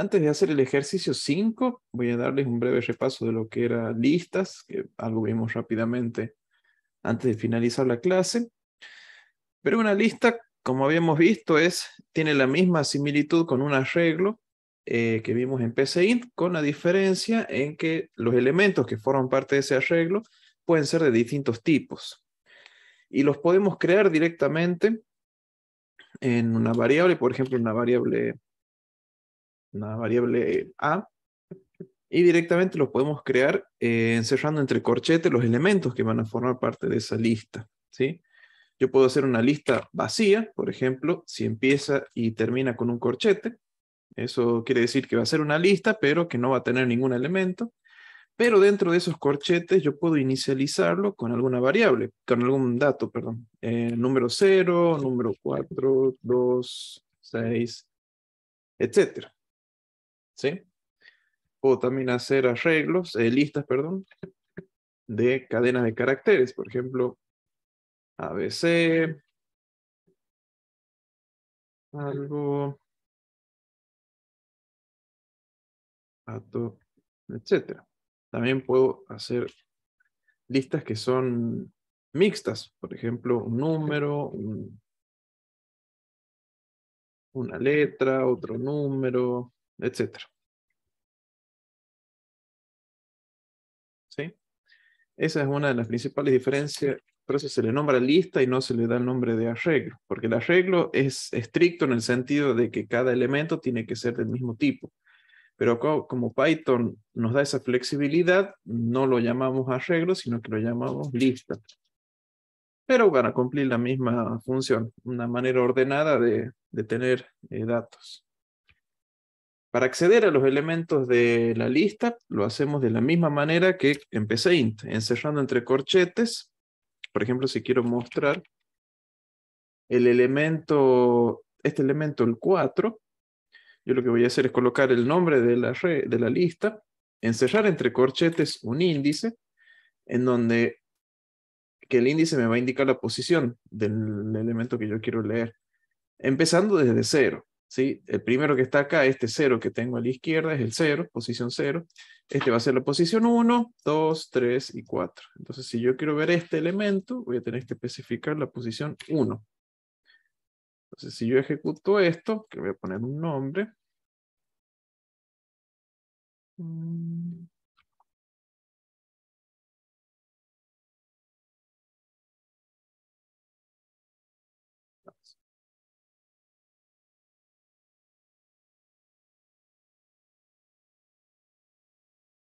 Antes de hacer el ejercicio 5, voy a darles un breve repaso de lo que eran listas, que algo vimos rápidamente antes de finalizar la clase. Pero una lista, como habíamos visto, es, tiene la misma similitud con un arreglo eh, que vimos en PCInt, con la diferencia en que los elementos que forman parte de ese arreglo pueden ser de distintos tipos. Y los podemos crear directamente en una variable, por ejemplo, una variable, una variable A, y directamente los podemos crear eh, encerrando entre corchetes los elementos que van a formar parte de esa lista. ¿sí? Yo puedo hacer una lista vacía, por ejemplo, si empieza y termina con un corchete. Eso quiere decir que va a ser una lista, pero que no va a tener ningún elemento. Pero dentro de esos corchetes yo puedo inicializarlo con alguna variable, con algún dato, perdón. Eh, número 0, número 4, 2, 6, etc. ¿Sí? Puedo también hacer arreglos, eh, listas, perdón, de cadenas de caracteres. Por ejemplo, ABC, algo, dato, etcétera. También puedo hacer listas que son mixtas, por ejemplo, un número, una letra, otro número, etcétera. ¿Sí? Esa es una de las principales diferencias por eso se le nombra lista y no se le da el nombre de arreglo, porque el arreglo es estricto en el sentido de que cada elemento tiene que ser del mismo tipo. Pero como Python nos da esa flexibilidad, no lo llamamos arreglo, sino que lo llamamos lista. Pero van a cumplir la misma función, una manera ordenada de, tener eh, datos. Para acceder a los elementos de la lista, lo hacemos de la misma manera que en PCInt, encerrando entre corchetes por ejemplo, si quiero mostrar el elemento, este elemento, el 4, yo lo que voy a hacer es colocar el nombre de la, de la lista, encerrar entre corchetes un índice, en donde que el índice me va a indicar la posición del elemento que yo quiero leer, empezando desde cero. ¿Sí? El primero que está acá, este cero que tengo a la izquierda, es el cero, posición cero. Este va a ser la posición 1, 2, 3 y 4. Entonces, si yo quiero ver este elemento, voy a tener que especificar la posición 1. Entonces, si yo ejecuto esto, que voy a poner un nombre.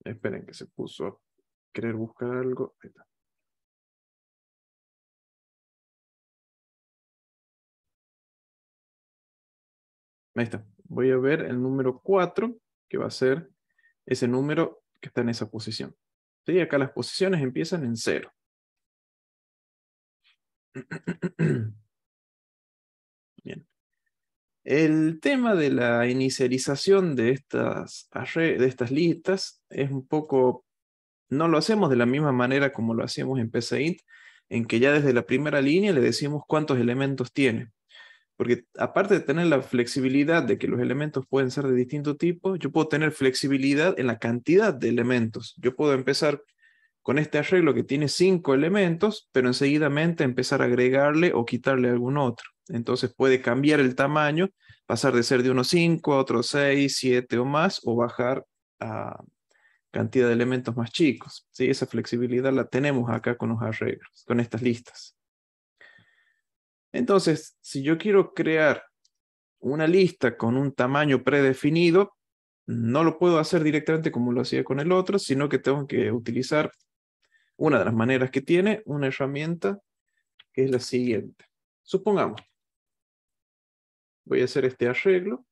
Esperen que se puso a querer buscar algo. Ahí está. Ahí está. Voy a ver el número 4, que va a ser ese número que está en esa posición. ¿Sí? Acá las posiciones empiezan en 0. Bien. El tema de la inicialización de estas, de estas listas es un poco, no lo hacemos de la misma manera como lo hacíamos en PCInt, en que ya desde la primera línea le decimos cuántos elementos tiene. Porque aparte de tener la flexibilidad de que los elementos pueden ser de distinto tipo, yo puedo tener flexibilidad en la cantidad de elementos. Yo puedo empezar con este arreglo que tiene cinco elementos, pero enseguidamente empezar a agregarle o quitarle algún otro. Entonces puede cambiar el tamaño, pasar de ser de unos 5 a otros 6, 7 o más, o bajar a cantidad de elementos más chicos. ¿sí? Esa flexibilidad la tenemos acá con los arreglos, con estas listas. Entonces, si yo quiero crear una lista con un tamaño predefinido, no lo puedo hacer directamente como lo hacía con el otro, sino que tengo que utilizar una de las maneras que tiene, una herramienta que es la siguiente. Supongamos, voy a hacer este arreglo.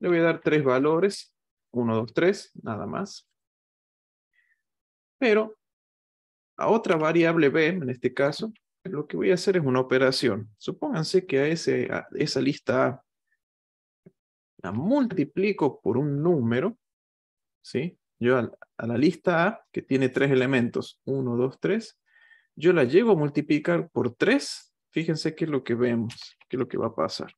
Le voy a dar tres valores, 1, 2, 3, nada más. Pero a otra variable b, en este caso, lo que voy a hacer es una operación. Supónganse que a, ese, esa lista A la multiplico por un número, ¿sí? Yo a, la lista A, que tiene tres elementos, 1, 2, 3, yo la llego a multiplicar por 3, fíjense qué es lo que vemos, qué es lo que va a pasar.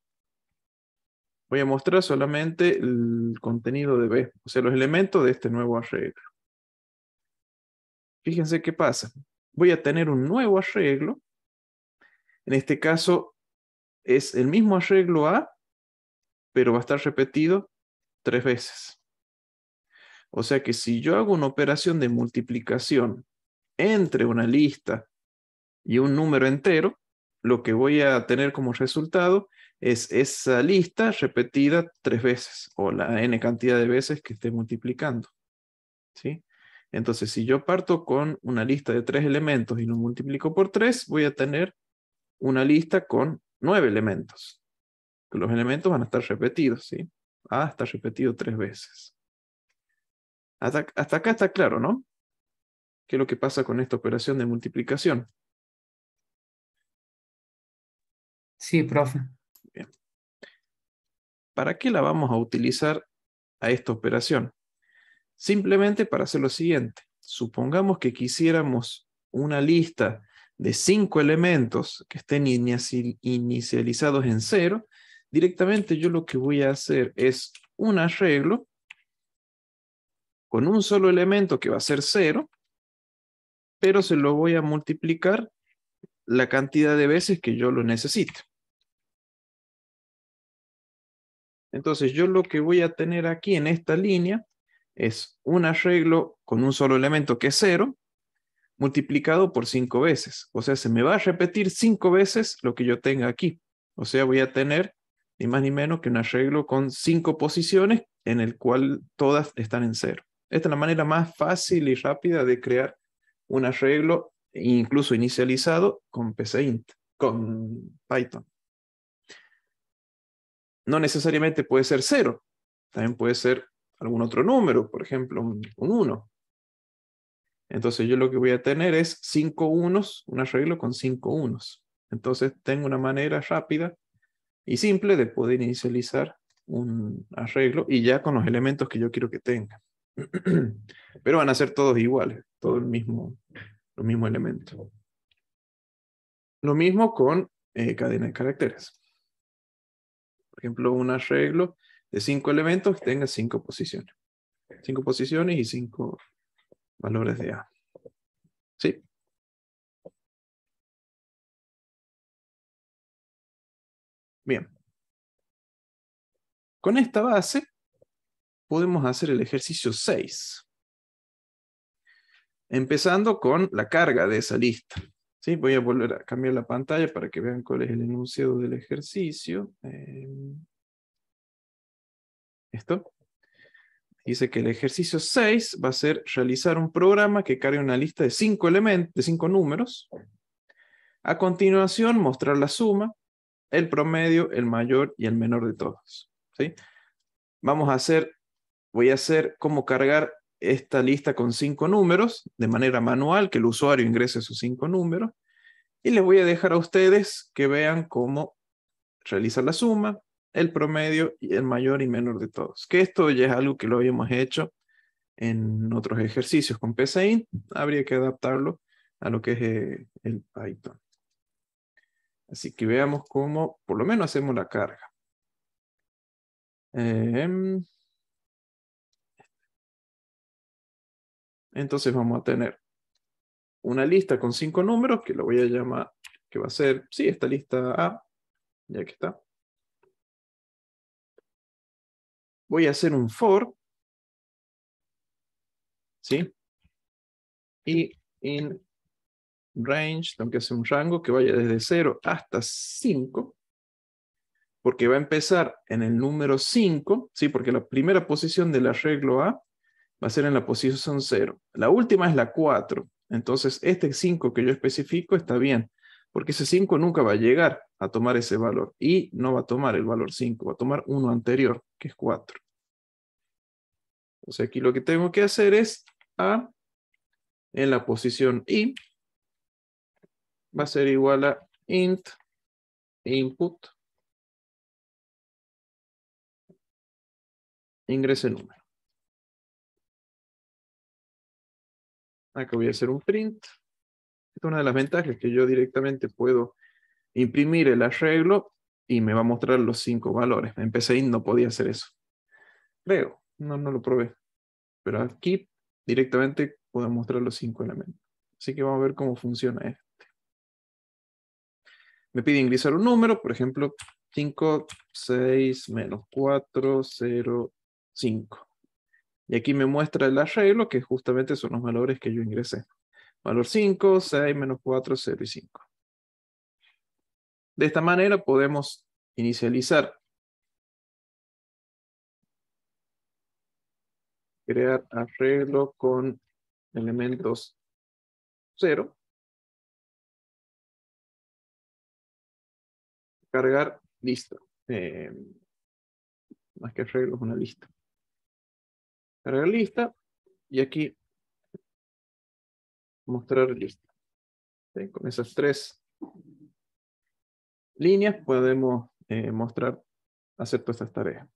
Voy a mostrar solamente el contenido de B, o sea, los elementos de este nuevo arreglo. Fíjense qué pasa. Voy a tener un nuevo arreglo. En este caso es el mismo arreglo A, pero va a estar repetido tres veces. O sea que si yo hago una operación de multiplicación entre una lista y un número entero, lo que voy a tener como resultado es esa lista repetida tres veces o la n cantidad de veces que esté multiplicando. ¿Sí? Entonces, si yo parto con una lista de tres elementos y lo multiplico por tres, voy a tener una lista con nueve elementos. Los elementos van a estar repetidos, ¿sí? A está repetido tres veces. Hasta, hasta acá está claro, ¿no? ¿Qué es lo que pasa con esta operación de multiplicación? Sí, profe. Bien. ¿Para qué la vamos a utilizar a esta operación? Simplemente para hacer lo siguiente. Supongamos que quisiéramos una lista de cinco elementos que estén inicializados en cero. Directamente yo lo que voy a hacer es un arreglo con un solo elemento que va a ser cero, pero se lo voy a multiplicar la cantidad de veces que yo lo necesite. Entonces yo lo que voy a tener aquí en esta línea es un arreglo con un solo elemento que es cero, multiplicado por cinco veces. O sea, se me va a repetir cinco veces lo que yo tenga aquí. O sea, voy a tener ni más ni menos que un arreglo con cinco posiciones en el cual todas están en cero. Esta es la manera más fácil y rápida de crear un arreglo incluso inicializado con PCInt, con Python. No necesariamente puede ser cero, también puede ser algún otro número, por ejemplo, un, 1. Entonces yo lo que voy a tener es 5 unos, un arreglo con 5 unos. Entonces tengo una manera rápida y simple de poder inicializar un arreglo y ya con los elementos que yo quiero que tenga. Pero van a ser todos iguales, todo el mismo, los mismos elementos. Lo mismo con eh, cadena de caracteres. Por ejemplo, un arreglo de cinco elementos que tenga cinco posiciones. Cinco posiciones y cinco valores de A. ¿Sí? Bien. Con esta base podemos hacer el ejercicio 6. Empezando con la carga de esa lista. ¿Sí? Voy a volver a cambiar la pantalla para que vean cuál es el enunciado del ejercicio. Eh, esto. Dice que el ejercicio 6 va a ser realizar un programa que cargue una lista de cinco elementos, de cinco números. A continuación, mostrar la suma, el promedio, el mayor y el menor de todos. ¿sí? Vamos a hacer, voy a hacer cómo cargar esta lista con cinco números de manera manual, que el usuario ingrese sus cinco números. Y les voy a dejar a ustedes que vean cómo realizar la suma, el promedio y el mayor y menor de todos. Que esto ya es algo que lo habíamos hecho en otros ejercicios con PCInt, habría que adaptarlo a lo que es eh, el Python. Así que veamos cómo por lo menos hacemos la carga. Em, entonces vamos a tener una lista con cinco números que lo voy a llamar, que va a ser, sí, esta lista A, ya que está. voy a hacer un for, ¿sí? Y in range, tengo que hacer un rango que vaya desde 0 hasta 5, porque va a empezar en el número 5, ¿sí? Porque la primera posición del arreglo A va a ser en la posición 0. La última es la 4. Entonces, este 5 que yo especifico está bien, porque ese 5 nunca va a llegar a tomar ese valor y no va a tomar el valor 5, va a tomar uno anterior, que es 4. O sea, aquí lo que tengo que hacer es A en la posición I va a ser igual a int input ingrese número. Acá voy a hacer un print. Esta es una de las ventajas que yo directamente puedo imprimir el arreglo y me va a mostrar los cinco valores. En PCInt no podía hacer eso. Creo, no, no lo probé. Pero aquí directamente puedo mostrar los cinco elementos. Así que vamos a ver cómo funciona este. Me pide ingresar un número, por ejemplo, 5, 6, menos 4, 0, 5. Y aquí me muestra el arreglo, que justamente son los valores que yo ingresé. Valor 5, 6, menos 4, 0 y 5. De esta manera podemos inicializar, crear arreglo con elementos 0, cargar lista. Eh, más que arreglo es una lista. Cargar lista y aquí mostrar lista. Con esas tres líneas podemos eh, mostrar, hacer todas estas tareas.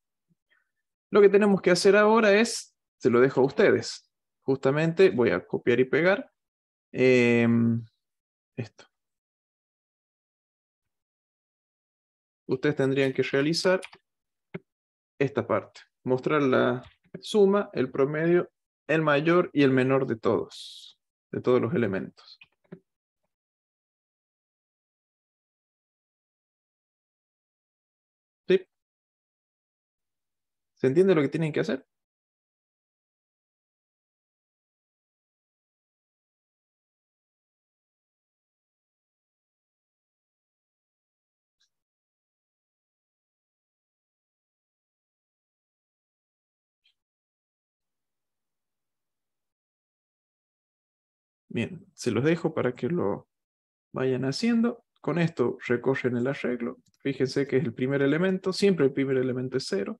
Lo que tenemos que hacer ahora es, se lo dejo a ustedes. Justamente voy a copiar y pegar em, esto. Ustedes tendrían que realizar esta parte. Mostrar la suma, el promedio, el mayor y el menor de todos, de todos los elementos. ¿Se entiende lo que tienen que hacer? Bien, se los dejo para que lo vayan haciendo. Con esto recorren el arreglo. Fíjense que es el primer elemento. Siempre el primer elemento es 0.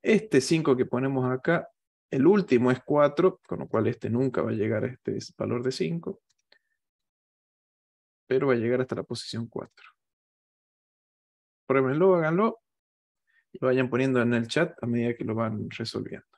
Este 5 que ponemos acá, el último es 4, con lo cual este nunca va a llegar a este valor de 5. Pero va a llegar hasta la posición 4. Pruébenlo, háganlo. Y vayan poniendo en el chat a medida que lo van resolviendo.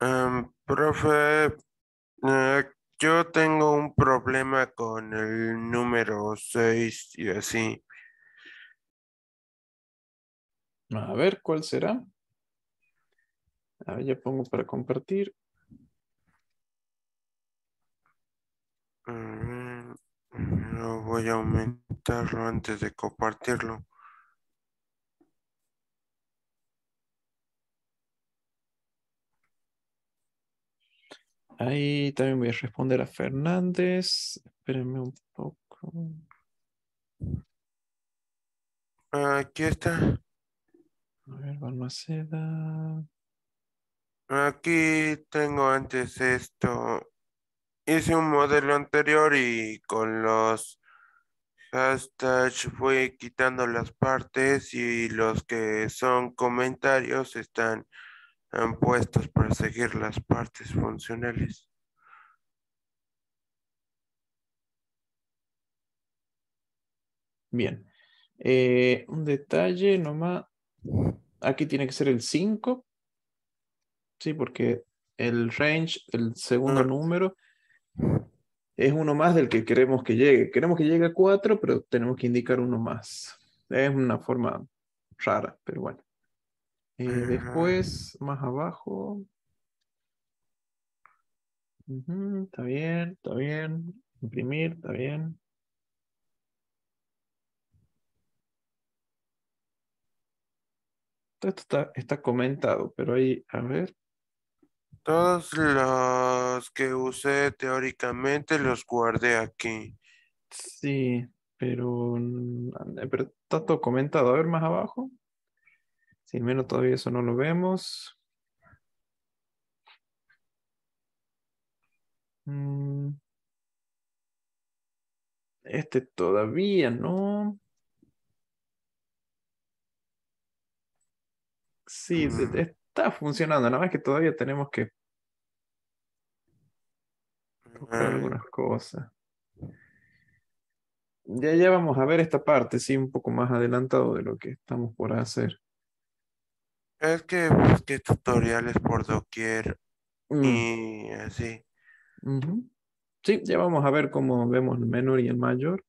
Am, profe, eh, yo tengo un problema con el número 6 y así. A ver, ¿cuál será? A ver, ya pongo para compartir. Mm, no voy a aumentarlo antes de compartirlo. Ahí también voy a responder a Fernández. Espérenme un poco. Aquí está. A ver, Balmaceda. Aquí tengo antes esto. Hice un modelo anterior y con los hashtags fui quitando las partes y los que son comentarios están han puestos para seguir las partes funcionales. Bien. Eh, un detalle nomás. Aquí tiene que ser el 5. Sí, porque el range, el segundo Ah. número, es uno más del que queremos que llegue. Queremos que llegue a 4, pero tenemos que indicar uno más. Es una forma rara, pero bueno. Eh, después, más abajo. Está bien, está bien. Imprimir, está bien. Todo esto está, está comentado, pero ahí, a ver. Todos los que usé teóricamente los guardé aquí. Sí, pero, pero está todo comentado. A ver más abajo. Sin menos todavía eso no lo vemos. Mm. Este todavía no. Sí, Mm. está funcionando, nada más que todavía tenemos que buscar Ah, algunas cosas. Ya, ya vamos a ver esta parte, sí, un poco más adelantado de lo que estamos por hacer. Es que busqué tutoriales por doquier Mm, y así. ujú. Sí, ya vamos a ver cómo vemos el menor y el mayor.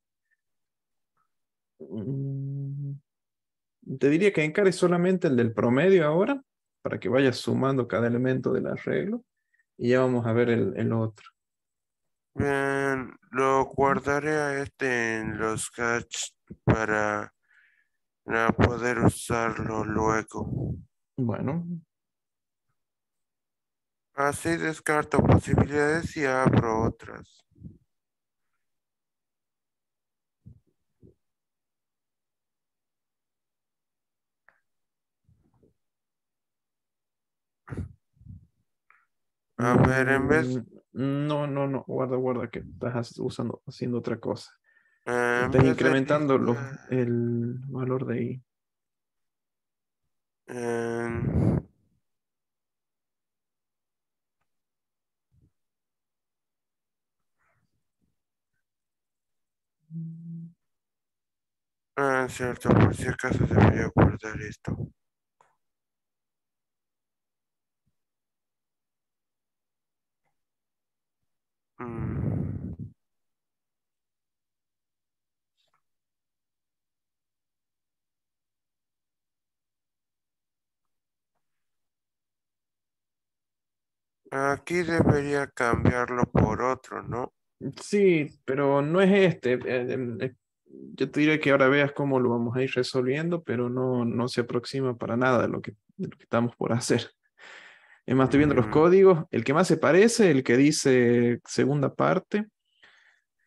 Mm, Te diría que encare solamente el del promedio ahora, para que vayas sumando cada elemento del arreglo, y ya vamos a ver el, el otro. Bien, lo guardaré a este en los caches para, para poder usarlo luego. Bueno, Así descarto posibilidades y abro otras. A ver, en vez, Mm, No, no, no, guarda, guarda, que estás usando, haciendo otra cosa. eh, Estás de incrementando el valor de i. en- Ah, cierto, por si acaso debería guardar esto. Mm. Aquí debería cambiarlo por otro, ¿no? Sí, pero no es este. eh, em, eh, Yo te diré que ahora veas cómo lo vamos a ir resolviendo, pero no, no se aproxima para nada de lo que, de lo que estamos por hacer. Es más, estoy viendo los Mm. códigos. El que más se parece, el que dice segunda parte,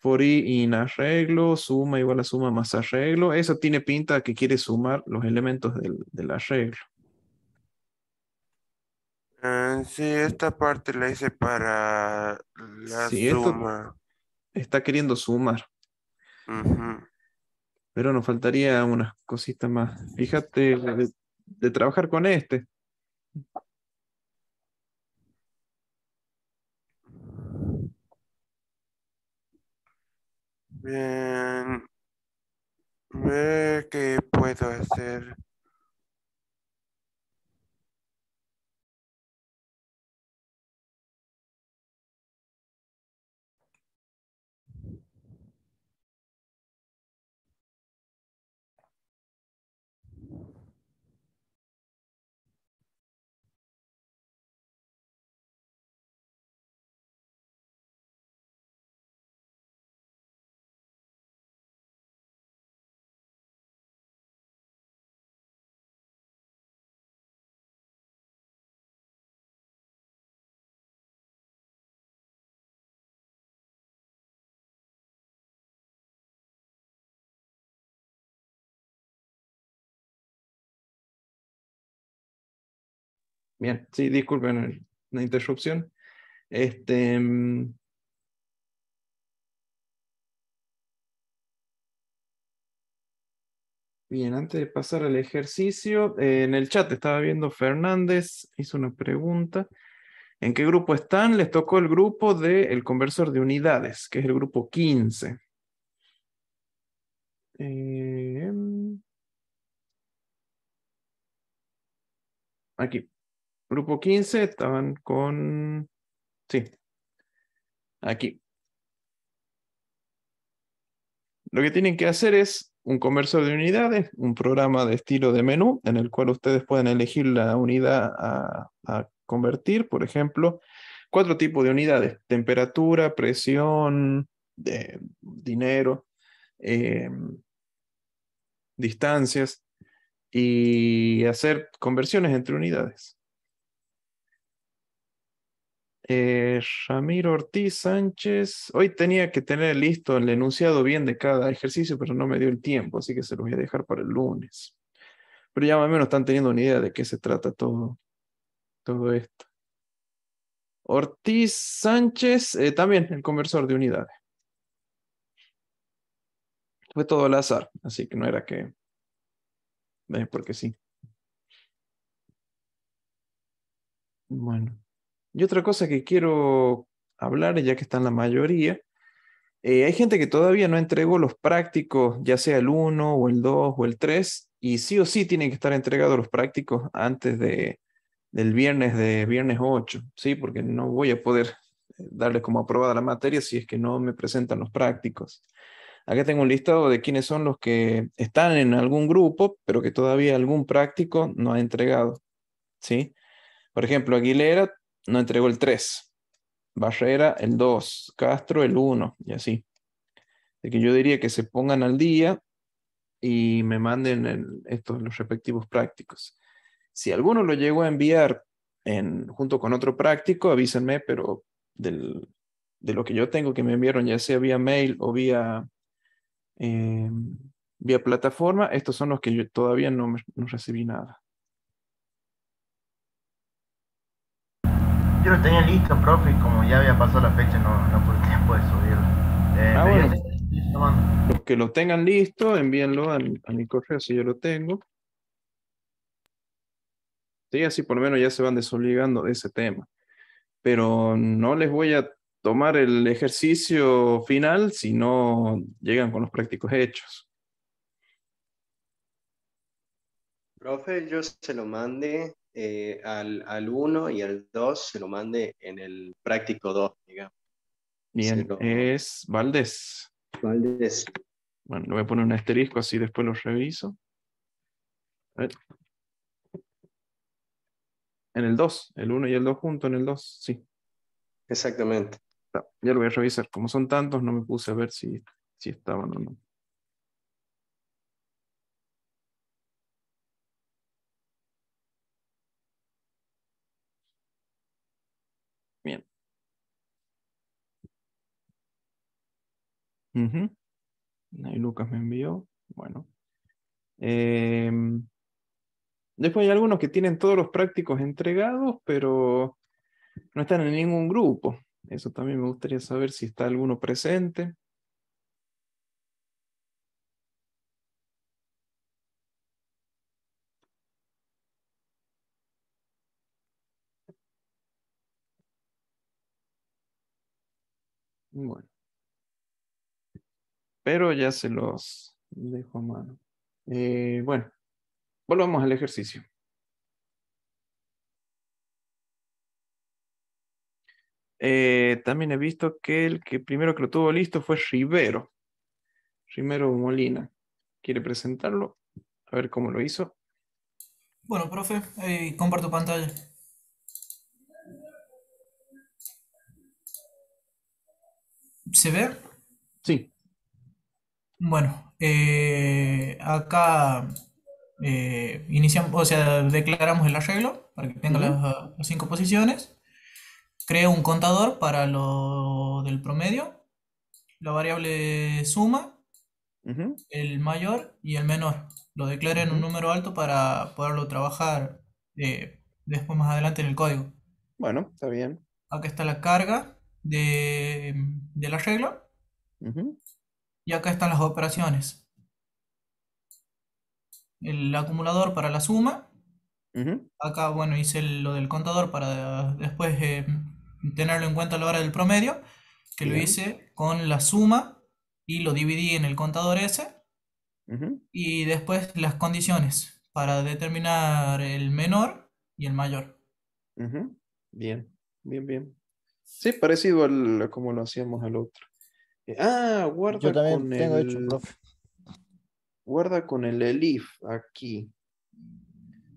for i in arreglo, suma igual a suma más arreglo. Eso tiene pinta que quiere sumar los elementos del, del arreglo. Ah, sí, esta parte la hice para la Sí, suma. Está queriendo sumar, pero nos faltaría unas cositas más. Fíjate de, de trabajar con este. Bien. Ver qué puedo hacer. Bien, sí, disculpen la interrupción. Este, mm, Bien, antes de pasar al ejercicio, eh, en el chat estaba viendo Fernández, hizo una pregunta. ¿En qué grupo están? Les tocó el grupo del conversor de unidades, que es el grupo 15. Em, aquí. Grupo 15 estaban con... Sí. Aquí. Lo que tienen que hacer es un conversor de unidades, un programa de estilo de menú en el cual ustedes pueden elegir la unidad a, convertir, por ejemplo, cuatro tipos de unidades, temperatura, presión, dinero, em, distancias, y hacer conversiones entre unidades. Eh, Ramiro Ortiz Sánchez. Hoy tenía que tener listo el enunciado bien de cada ejercicio, pero no me dio el tiempo, así que se lo voy a dejar para el lunes. Pero ya más o menos están teniendo una idea de qué se trata todo, todo esto. Ortiz Sánchez, eh, también el conversor de unidades. Fue todo al azar, así que no era que... Eh, porque sí. Bueno. Y otra cosa que quiero hablar, ya que están la mayoría, eh, hay gente que todavía no entregó los prácticos, ya sea el 1 o el 2 o el 3, y sí o sí tienen que estar entregados los prácticos antes de, del viernes de viernes 8, ¿sí? Porque no voy a poder eh, darles como aprobada la materia si es que no me presentan los prácticos. Acá tengo un listado de quiénes son los que están en algún grupo, pero que todavía algún práctico no ha entregado, ¿sí? Por ejemplo, Aguilera no entregó el 3. Barrera el 2. Castro el 1. Y así. De que yo diría que se pongan al día y me manden estos los respectivos prácticos. Si alguno lo llegó a enviar en, junto con otro práctico, avísenme, pero del, de lo que yo tengo que me enviaron, ya sea vía mail o vía, eh, vía plataforma, estos son los que yo todavía no, no recibí nada. Yo lo tenía listo, profe, y como ya había pasado la fecha, no, no por tiempo de subirlo. Eh, ah, bueno. Los que lo tengan listo, envíenlo a, mi correo si yo lo tengo. Sí, así por lo menos ya se van desobligando de ese tema. Pero no les voy a tomar el ejercicio final si no llegan con los prácticos hechos. Profe, yo se lo mande eh, al, al 1 y al 2 se lo mande en el práctico 2, digamos. Bien, es Valdés. Valdés. Bueno, le voy a poner un asterisco así después lo reviso. A ver. En el 2, el 1 y el 2 juntos en el 2, sí. Exactamente. Ya lo voy a revisar. Como son tantos, no me puse a ver si, si estaban o no. Ahí Lucas me envió. Bueno. Em, después hay algunos que tienen todos los prácticos entregados, pero no están en ningún grupo. Eso también me gustaría saber si está alguno presente. Bueno pero ya se los dejo a mano. Eh, bueno, volvamos al ejercicio. Eh, también he visto que el que primero que lo tuvo listo fue Rivero. Rivero Molina. ¿Quiere presentarlo? A ver cómo lo hizo. Bueno, profe, comparto pantalla. ¿Se ve? Sí. Bueno, eh, acá eh, iniciamos, o sea, declaramos el arreglo para que tenga las, cinco posiciones. Creo un contador para lo del promedio. La variable suma, el mayor y el menor. Lo declaré en un número alto para poderlo trabajar eh, después más adelante en el código. Bueno, está bien. Acá está la carga de, del arreglo y acá están las operaciones. El acumulador para la suma. Acá, bueno, hice lo del contador para después eh, tenerlo en cuenta a la hora del promedio, que lo hice con la suma y lo dividí en el contador ujú. Y después las condiciones para determinar el menor y el mayor. Bien, bien, bien. Sí, parecido al, a como lo hacíamos al otro. Eh, Ah, guarda Yo también con tengo hecho, el, profe. guarda con el elif aquí.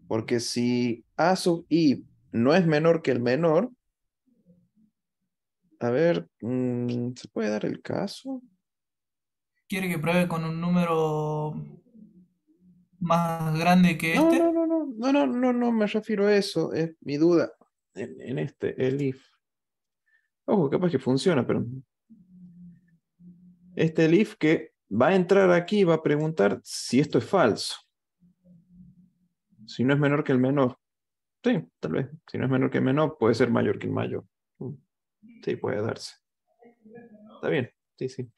Porque si A sub i no es menor que el menor, a ver, mm, ¿se puede dar el caso? ¿Quiere que pruebe con un número más grande que No, este? no, no, no, no, no, no, no me refiero a eso, es mi duda en, en este, el if. Ojo, capaz que funciona, pero este if que va a entrar aquí y va a preguntar si esto es falso. Si no es menor que el menor. Sí, tal vez. Si no es menor que el menor, puede ser mayor que el mayor. Sí, puede darse. Está bien, sí, sí.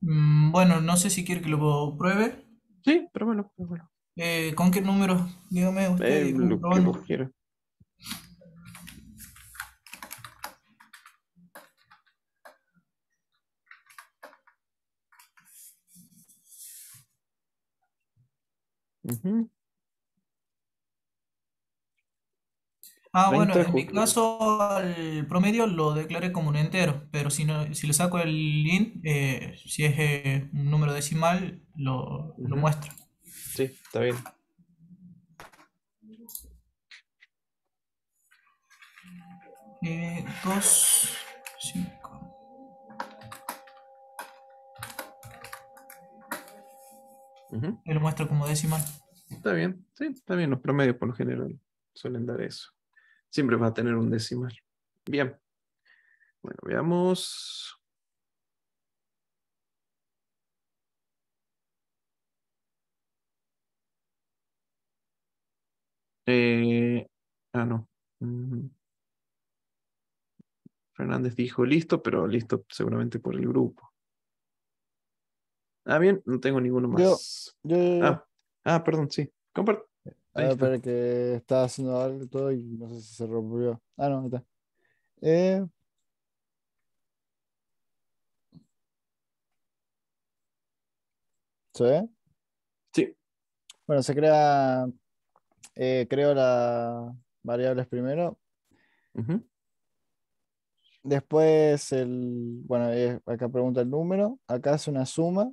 Mm, Bueno, no sé si quiere que lo pruebe. Sí, pero bueno. Eh, ¿con qué número? Dígame usted. Eh, lo que vos Ah, bueno, 30 en mi caso al promedio lo declaré como un entero, pero si no, si le saco el int, eh, si es eh, un número decimal, lo, lo muestra. Sí, está bien. Eh, dos, lo muestra como decimal. Está bien, sí, está bien. Los promedios por lo general suelen dar eso. Siempre va a tener un decimal. Bien. Bueno, veamos. Eh, ah, no. Fernández dijo listo, pero listo seguramente por el grupo. Ah, bien, no tengo ninguno más. yo. Ah, ah, perdón, sí. Comparte. Ahí espera que estaba haciendo algo todo y no sé si se rompió. Ah, no, ahí está. Eh, ¿se ve? Sí. Bueno, se crea, eh, creo las variables primero. Después el, bueno, eh, acá pregunta el número, acá hace una suma.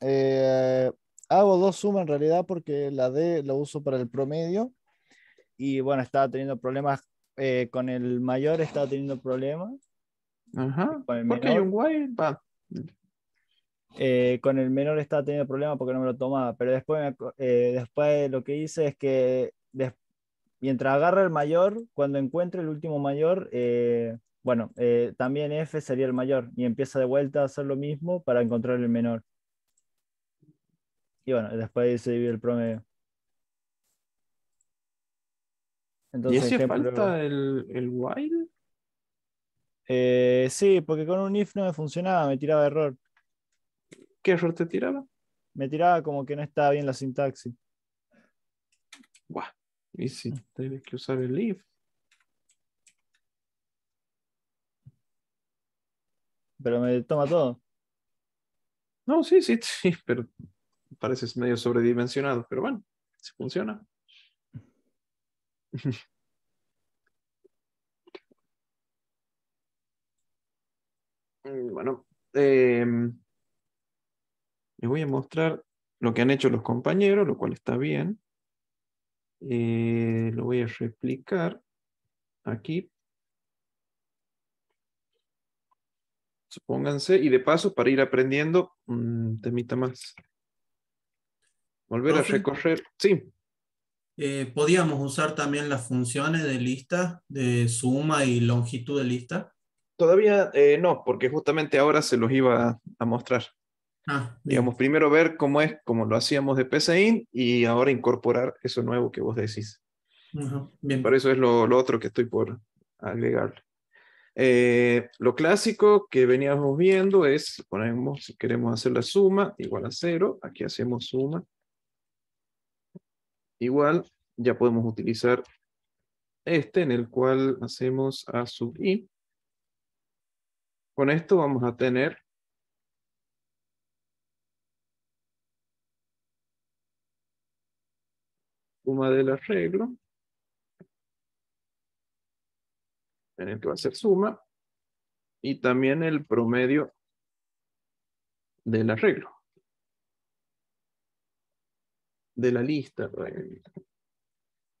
Eh, hago dos sumas en realidad porque la D lo uso para el promedio y bueno, estaba teniendo problemas eh, con el mayor, estaba teniendo problemas. Ajá. Con el ¿Por qué hay menor. un. Eh, con el menor estaba teniendo problemas porque no me lo tomaba, pero después, me eh, después lo que hice es que des- mientras agarra el mayor, cuando encuentre el último mayor, eh, bueno, eh, también F sería el mayor y empieza de vuelta a hacer lo mismo para encontrar el menor. Y bueno, después se divide el promedio. ¿Y Entonces, hacía ejemplo, falta el, el while? eh, sí, porque con un if no me funcionaba, me tiraba error. ¿Qué error te tiraba? Me tiraba como que no estaba bien la sintaxis. Buah. Y si tienes que usar el if. Pero me toma todo. No, sí, sí, sí, pero pareces medio sobredimensionado. Pero bueno, si funciona. Mm, Bueno, em, les voy a mostrar lo que han hecho los compañeros, lo cual está bien. Eh, lo voy a replicar aquí. Supónganse, y de paso, para ir aprendiendo, un temita más. Volver a Profe. recorrer. Sí, Eh, podíamos usar también las funciones de lista, de suma y longitud de lista. todavía eh, no, porque justamente ahora se los iba a, a mostrar. Ah. Digamos, primero ver cómo es, como lo hacíamos de PCIN y ahora incorporar eso nuevo que vos decís. Ajá, bien. Por eso es lo, lo otro que estoy por agregarle. Eh, lo clásico que veníamos viendo es, ponemos, si queremos hacer la suma, igual a cero, aquí hacemos suma. Igual, ya podemos utilizar este, en el cual hacemos A sub i. Con esto vamos a tener suma del arreglo. en el que va a ser suma, y también el promedio del arreglo. De la lista.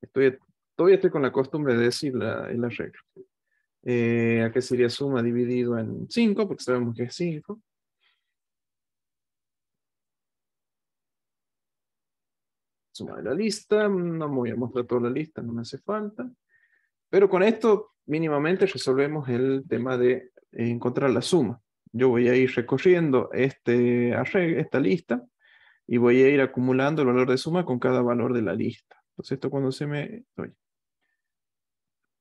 Estoy, todavía estoy con la costumbre de decir la- el arreglo. Eh, acá sería suma dividido en 5, porque sabemos que es 5. Suma de la lista, no me voy a mostrar toda la lista, no me hace falta. Pero con esto mínimamente resolvemos el tema de encontrar la suma. Yo voy a ir recorriendo este esta lista y voy a ir acumulando el valor de suma con cada valor de la lista. Entonces esto cuando se me... oye,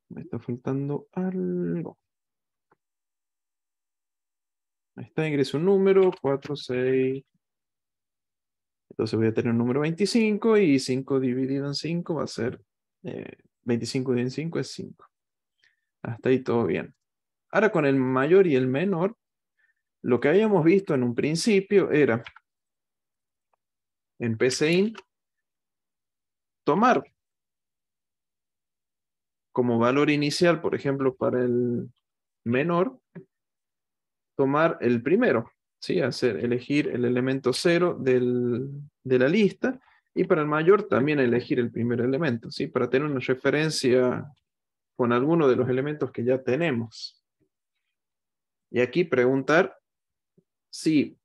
me está faltando algo. Ahí está, ingreso un número, 4, 6. Entonces voy a tener un número 25 y 5 dividido en 5 va a ser eh, 25 dividido en 5 es 5. Hasta ahí todo bien. Ahora con el mayor y el menor, lo que habíamos visto en un principio era en PCIN tomar como valor inicial, por ejemplo, para el menor, tomar el primero, ¿sí? Hacer, elegir el elemento 0 del, de la lista y para el mayor también elegir el primer elemento, ¿sí? Para tener una referencia con alguno de los elementos que ya tenemos. Y aquí preguntar si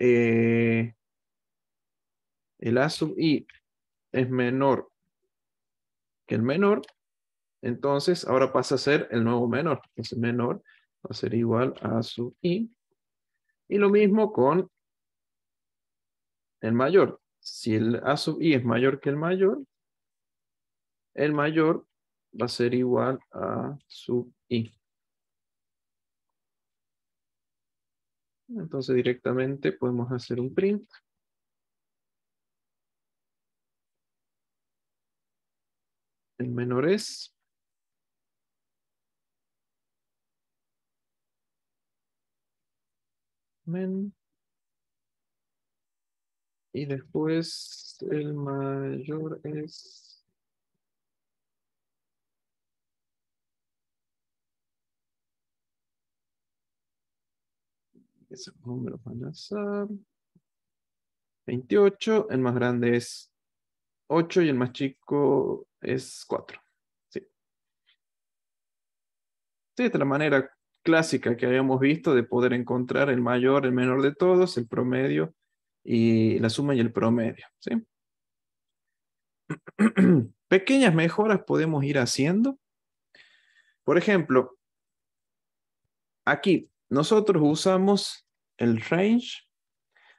eh, el A sub i es menor que el menor, entonces ahora pasa a ser el nuevo menor. Entonces menor va a ser igual a sub i. Y lo mismo con el mayor. Si el A sub i es mayor que el mayor, el mayor va a ser igual a sub i. Entonces directamente podemos hacer un print. El menor es. Men. Y después el mayor es. Esos números van a ser 28, el más grande es 8 y el más chico es 4. Sí. Sí, es la manera clásica que habíamos visto de poder encontrar el mayor, el menor de todos, el promedio y la suma y el promedio. ¿sí? Pequeñas mejoras podemos ir haciendo. Por ejemplo, aquí nosotros usamos el range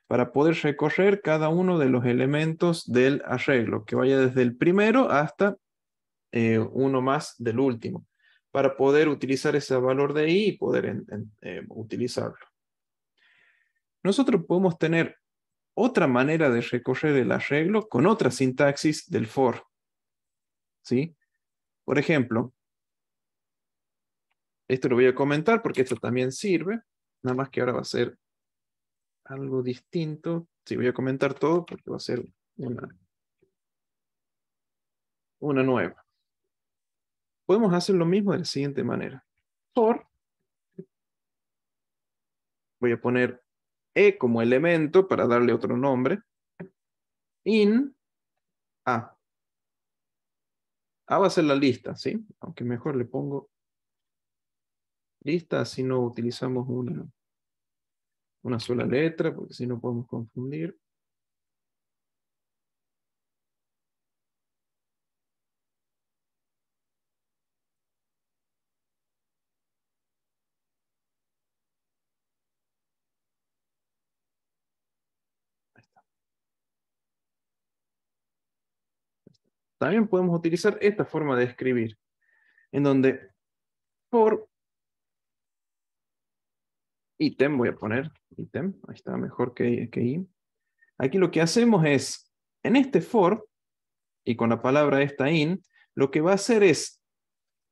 para poder recorrer cada uno de los elementos del arreglo, que vaya desde el primero hasta eh, uno más del último, para poder utilizar ese valor de i y poder eh, utilizarlo. Nosotros podemos tener otra manera de recorrer el arreglo con otra sintaxis del for. ¿Sí? Por ejemplo, esto lo voy a comentar porque esto también sirve, nada más que ahora va a ser algo distinto. Sí, voy a comentar todo porque va a ser una, una nueva. Podemos hacer lo mismo de la siguiente manera. For, voy a poner e como elemento para darle otro nombre. In a. A va a ser la lista, ¿sí? Aunque mejor le pongo lista, así no utilizamos una, una sola letra, porque si no podemos confundir. También podemos utilizar esta forma de escribir, en donde por ítem, voy a poner ítem, ahí está mejor que, que. Aquí lo que hacemos es, en este for, y con la palabra esta in, lo que va a hacer es,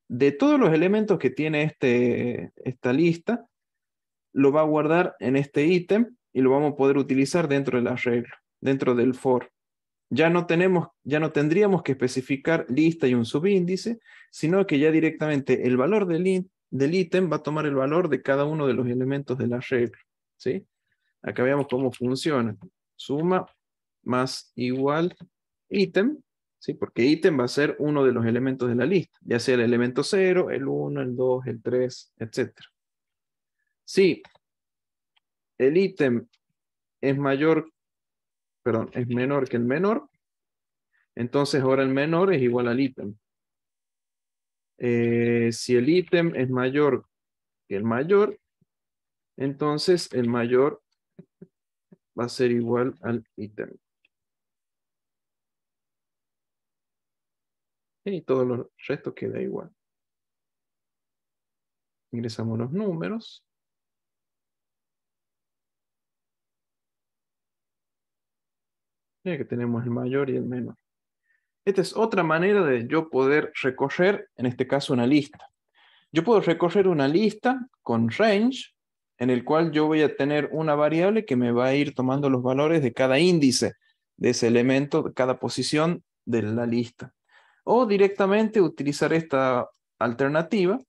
de todos los elementos que tiene este, esta lista, lo va a guardar en este ítem y lo vamos a poder utilizar dentro del arreglo, dentro del for. Ya no, tenemos, ya no tendríamos que especificar lista y un subíndice, sino que ya directamente el valor del, del ítem va a tomar el valor de cada uno de los elementos del arreglo. ¿sí? Acá veamos cómo funciona. Suma más igual ítem, ¿sí? porque ítem va a ser uno de los elementos de la lista, ya sea el elemento 0, el 1, el 2, el 3, etc. Si el ítem es mayor, perdón, es menor que el menor, entonces ahora el menor es igual al ítem. Eh, si el ítem es mayor que el mayor, entonces el mayor va a ser igual al ítem. Y todo los restos queda igual. Ingresamos los números. Mira que tenemos el mayor y el menor. Esta es otra manera de yo poder recorrer, en este caso, una lista. Yo puedo recorrer una lista con range, en el cual yo voy a tener una variable que me va a ir tomando los valores de cada índice de ese elemento, de cada posición de la lista. O directamente utilizar esta alternativa,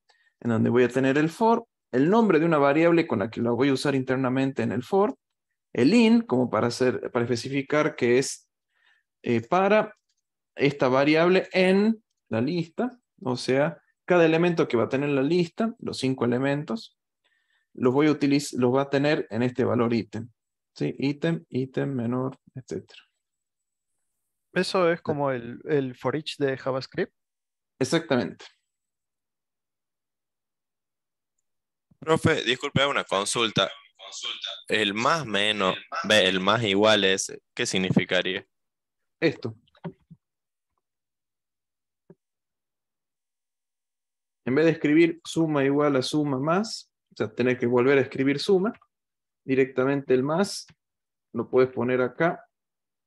en donde voy a tener el for, el nombre de una variable con la que la voy a usar internamente en el for, el in, como para, hacer, para especificar que es eh, para esta variable en la lista, o sea, cada elemento que va a tener la lista, los cinco elementos, los voy a utilizar, los va a tener en este valor ítem. ¿Sí? Ítem, ítem, menor, etc. ¿Eso es como el, el for each de JavaScript? Exactamente. Profe, disculpe una consulta. El más menos, el más igual es, ¿qué significaría? Esto. En vez de escribir suma igual a suma más, o sea, tener que volver a escribir suma, directamente el más lo puedes poner acá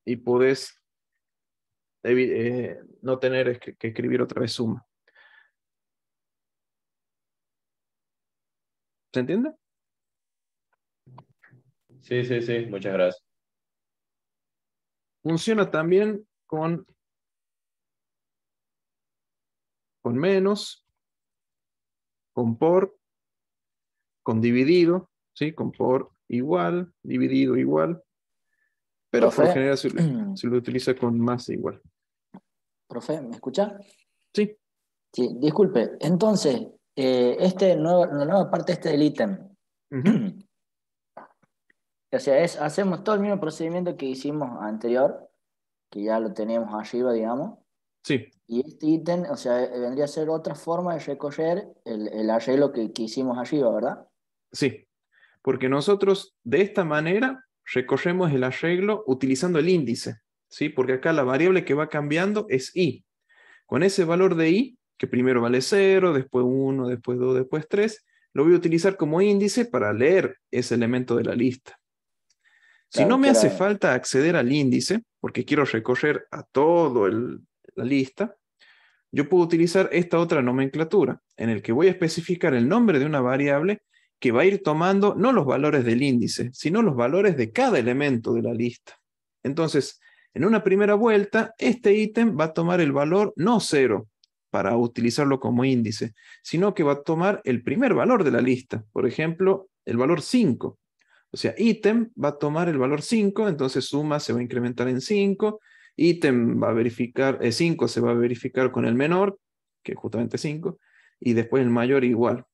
y puedes eh, no tener que escribir otra vez suma. ¿Se entiende? Sí, sí, sí, muchas gracias. Funciona también con, con menos, con por, con dividido, ¿sí? Con por igual, dividido igual. Pero por general se, lo- se lo utiliza con más igual. Profe, ¿me escucha? Sí. Sí, disculpe. Entonces, eh, este nuevo, la nueva parte este del ítem. O sea, es, hacemos todo el mismo procedimiento que hicimos anterior, que ya lo teníamos arriba, digamos. Sí. Y este ítem, o sea, vendría a ser otra forma de recorrer el, el arreglo que, que hicimos arriba, ¿verdad? Sí, porque nosotros de esta manera recorremos el arreglo utilizando el índice, ¿sí? Porque acá la variable que va cambiando es i. Con ese valor de i, que primero vale 0, después 1, después 2, después 3, lo voy a utilizar como índice para leer ese elemento de la lista. Si Claro, no me hace falta acceder al índice, porque quiero recorrer a todo el- la lista, yo puedo utilizar esta otra nomenclatura, en el que voy a especificar el nombre de una variable que va a ir tomando no los valores del índice, sino los valores de cada elemento de la lista. Entonces, en una primera vuelta, este ítem va a tomar el valor no cero para utilizarlo como índice, sino que va a tomar el primer valor de la lista, por ejemplo, el valor 5. O sea, ítem va a tomar el valor 5, entonces suma se va a incrementar en 5, ítem va a verificar, eh, 5 se va a verificar con el menor, que es justamente 5, y después el mayor igual.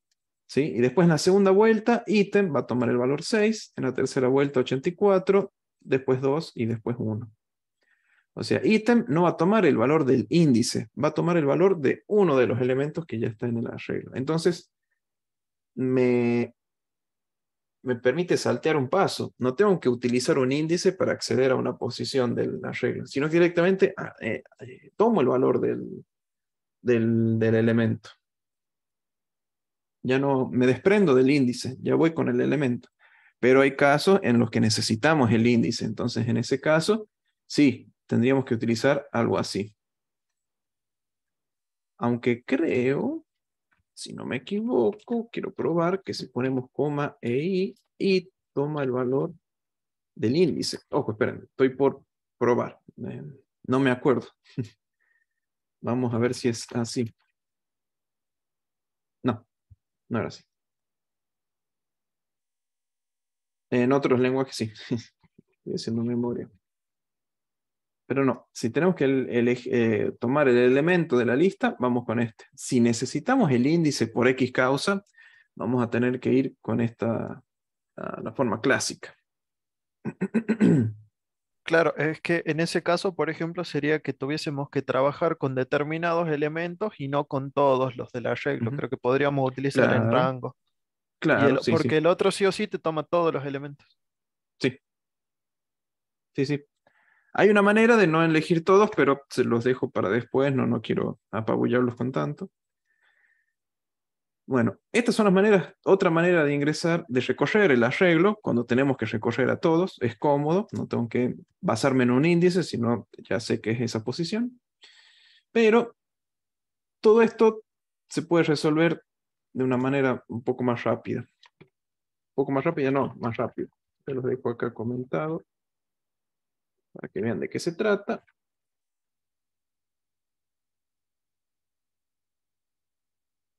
¿sí? Y después en la segunda vuelta, ítem va a tomar el valor 6, en la tercera vuelta 84, después 2 y después 1. O sea, ítem no va a tomar el valor del índice, va a tomar el valor de uno de los elementos que ya está en el arreglo. Entonces, me, me permite saltear un paso. No tengo que utilizar un índice para acceder a una posición de la regla, sino directamente ah, eh, eh, tomo el valor del, del, del elemento. Ya no me desprendo del índice, ya voy con el elemento. Pero hay casos en los que necesitamos el índice. Entonces, en ese caso, sí, tendríamos que utilizar algo así. Aunque creo, si no me equivoco, quiero probar que si ponemos coma e i y toma el valor del índice. Ojo, esperen, estoy por probar. Eh, no me acuerdo. Vamos a ver si es así. No, no era así. En otros lenguajes sí. Estoy haciendo memoria. Pero no, si tenemos que eh, tomar el elemento de la lista, vamos con este. Si necesitamos el índice por X causa, vamos a tener que ir con esta, la forma clásica. Claro, es que en ese caso, por ejemplo, sería que tuviésemos que trabajar con determinados elementos y no con todos los del arreglo. Creo que podríamos utilizar en rango. Claro, porque el otro sí o sí te toma todos los elementos. Sí. Sí, sí. Hay una manera de no elegir todos, pero se los dejo para después, no, no quiero apabullarlos con tanto. Bueno, estas son las maneras, otra manera de ingresar, de recorrer el arreglo, cuando tenemos que recorrer a todos, es cómodo, no tengo que basarme en un índice, sino ya sé que es esa posición. Pero todo esto se puede resolver de una manera un poco más rápida. Un poco más rápida, no, más rápido. Se los dejo acá comentado para que vean de qué se trata.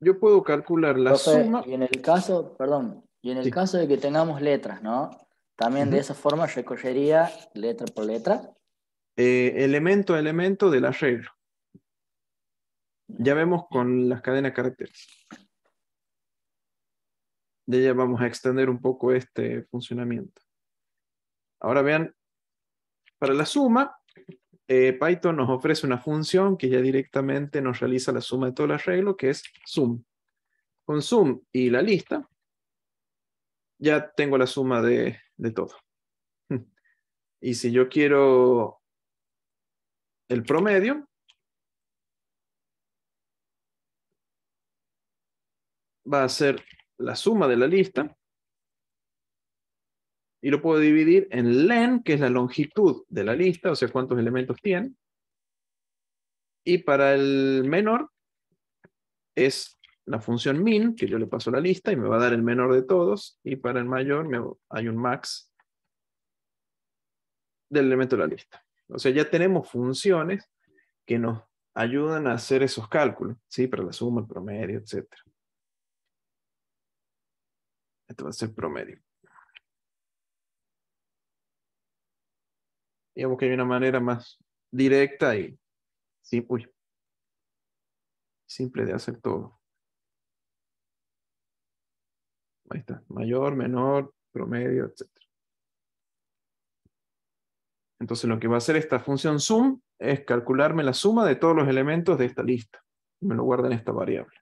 Yo puedo calcular la suma. Y en el caso, perdón, y en el caso de que tengamos letras, ¿no? También de esa forma recorrería letra por letra. Eh, elemento a elemento del arreglo. Ya vemos con las cadenas caracteres. Ya, ya vamos a extender un poco este funcionamiento. Ahora vean para la suma, eh, Python nos ofrece una función que ya directamente nos realiza la suma de todo el arreglo, que es sum. Con sum y la lista, ya tengo la suma de, de todo. Y si yo quiero el promedio, va a ser la suma de la lista y lo puedo dividir en len, que es la longitud de la lista, o sea, cuántos elementos tiene. Y para el menor es la función min, que yo le paso la lista y me va a dar el menor de todos. Y para el mayor hay un max del elemento de la lista. O sea, ya tenemos funciones que nos ayudan a hacer esos cálculos, ¿sí? Para la suma, el promedio, etc. Esto va a ser promedio. Digamos que hay una manera más directa y sí, simple de hacer todo. Ahí está, mayor, menor, promedio, etc. Entonces lo que va a hacer esta función sum es calcularme la suma de todos los elementos de esta lista. Me lo guarda en esta variable.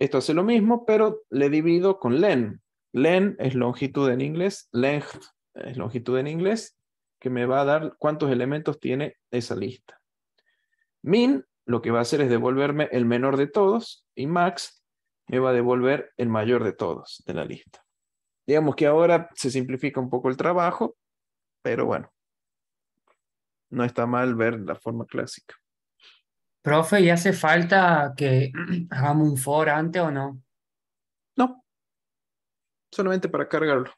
Esto hace lo mismo, pero le divido con len. Len es longitud en inglés, length es longitud en inglés, que me va a dar cuántos elementos tiene esa lista. Min lo que va a hacer es devolverme el menor de todos y max me va a devolver el mayor de todos de la lista. Digamos que ahora se simplifica un poco el trabajo, pero bueno, no está mal ver la forma clásica. Profe, ¿y hace falta que hagamos un for antes o no? No, solamente para cargarlo.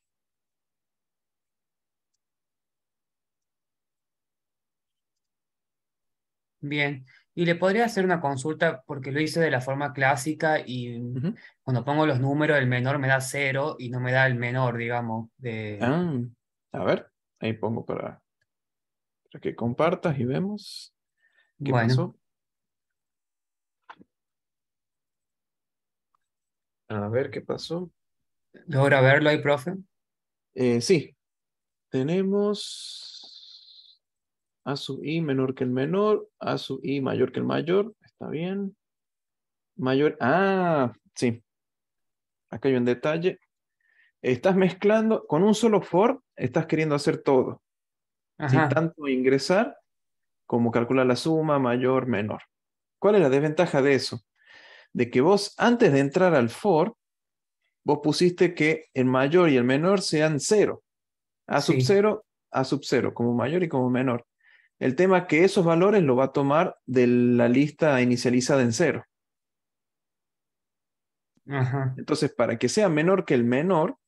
Bien, y le podría hacer una consulta porque lo hice de la forma clásica y cuando pongo los números, el menor me da cero y no me da el menor, digamos. De... Ah, a ver, ahí pongo para, que compartas y vemos qué Bueno. pasó. A ver qué pasó. ¿Logra verlo ahí, profe? Eh, sí, tenemos a sub i menor que el menor, a sub i mayor que el mayor, está bien. Mayor, ah, sí. Acá hay un detalle. estás mezclando, con un solo for, estás queriendo hacer todo. Tanto ingresar como calcular la suma, mayor, menor. ¿Cuál es la desventaja de eso? De que vos, antes de entrar al for, vos pusiste que el mayor y el menor sean cero. A sub Sí. cero, a sub cero, como mayor y como menor. El tema es que esos valores lo va a tomar de la lista inicializada en cero. Ajá. Entonces, para que sea menor que el menor,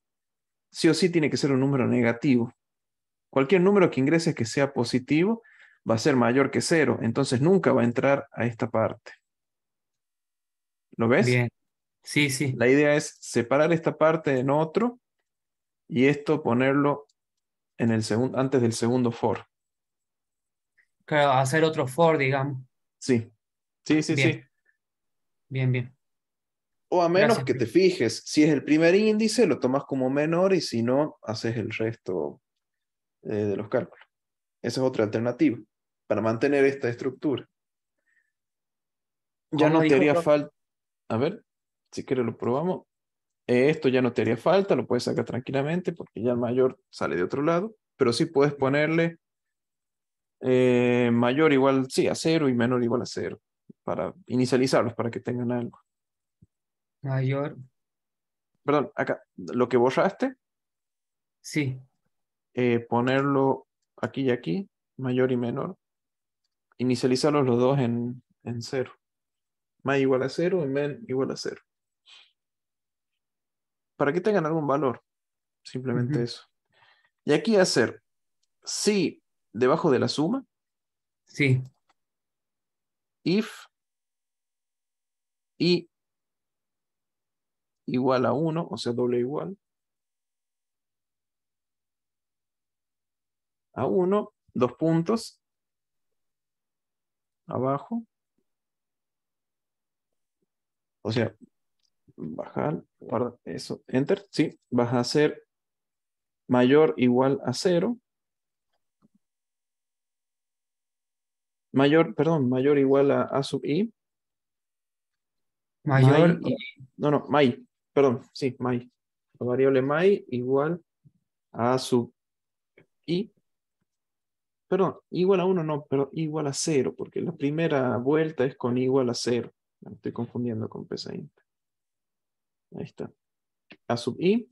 sí o sí tiene que ser un número negativo. Cualquier número que ingreses que sea positivo va a ser mayor que cero, entonces nunca va a entrar a esta parte. ¿Lo ves? Bien. Sí, sí. La idea es separar esta parte en otro y esto ponerlo en el segundo, antes del segundo for. Claro, hacer otro for, digamos. Sí, sí, sí, Bien. sí. Bien, bien. O a menos Gracias, que te fijes, si es el primer índice, lo tomas como menor y si no, haces el resto eh, de los cálculos. Esa es otra alternativa para mantener esta estructura. Ya ¿Cómo no te haría falta. A ver, si quieres lo probamos. Eh, esto ya no te haría falta, lo puedes sacar tranquilamente porque ya el mayor sale de otro lado, pero sí puedes ponerle eh, mayor igual, sí, a cero y menor igual a cero para inicializarlos, para que tengan algo. Mayor. Perdón, acá, lo que borraste, Sí. eh, ponerlo aquí y aquí, mayor y menor, inicializarlos los dos en, en cero. Más igual a cero y men igual a cero. Para que tengan algún valor, simplemente eso. Y aquí hacer si debajo de la suma, Sí. if y igual a 1, o sea, doble igual a 1, dos puntos abajo. O sea, bajar, guarda eso, enter, sí, vas a hacer mayor igual a 0. Mayor, perdón, mayor igual a a sub i. Mayor. my no, no, my, perdón, sí, my. La variable my igual a sub i. Perdón, igual a 1 no, pero igual a 0, porque la primera vuelta es con igual a 0. Me estoy confundiendo con PSINT. Ahí está. A sub i.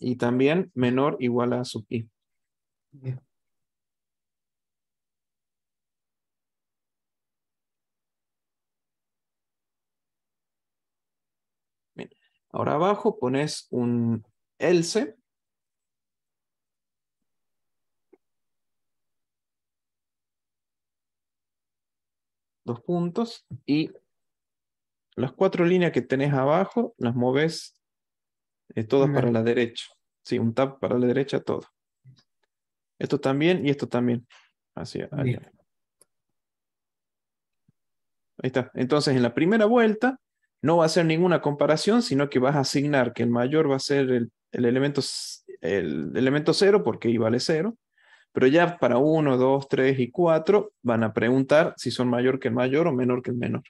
Y también menor igual a sub i. Bien. Bien. Ahora abajo pones un else. Dos puntos. Y las cuatro líneas que tenés abajo las moves eh, todas para la derecha. Sí, un tab para la derecha, todo. Esto también y esto también. Hacia allá. Ahí está. Entonces, en la primera vuelta no va a ser ninguna comparación, sino que vas a asignar que el mayor va a ser el, el elemento, el elemento 0 porque i vale 0. Pero ya para 1, 2, 3 y 4 van a preguntar si son mayor que el mayor o menor que el menor.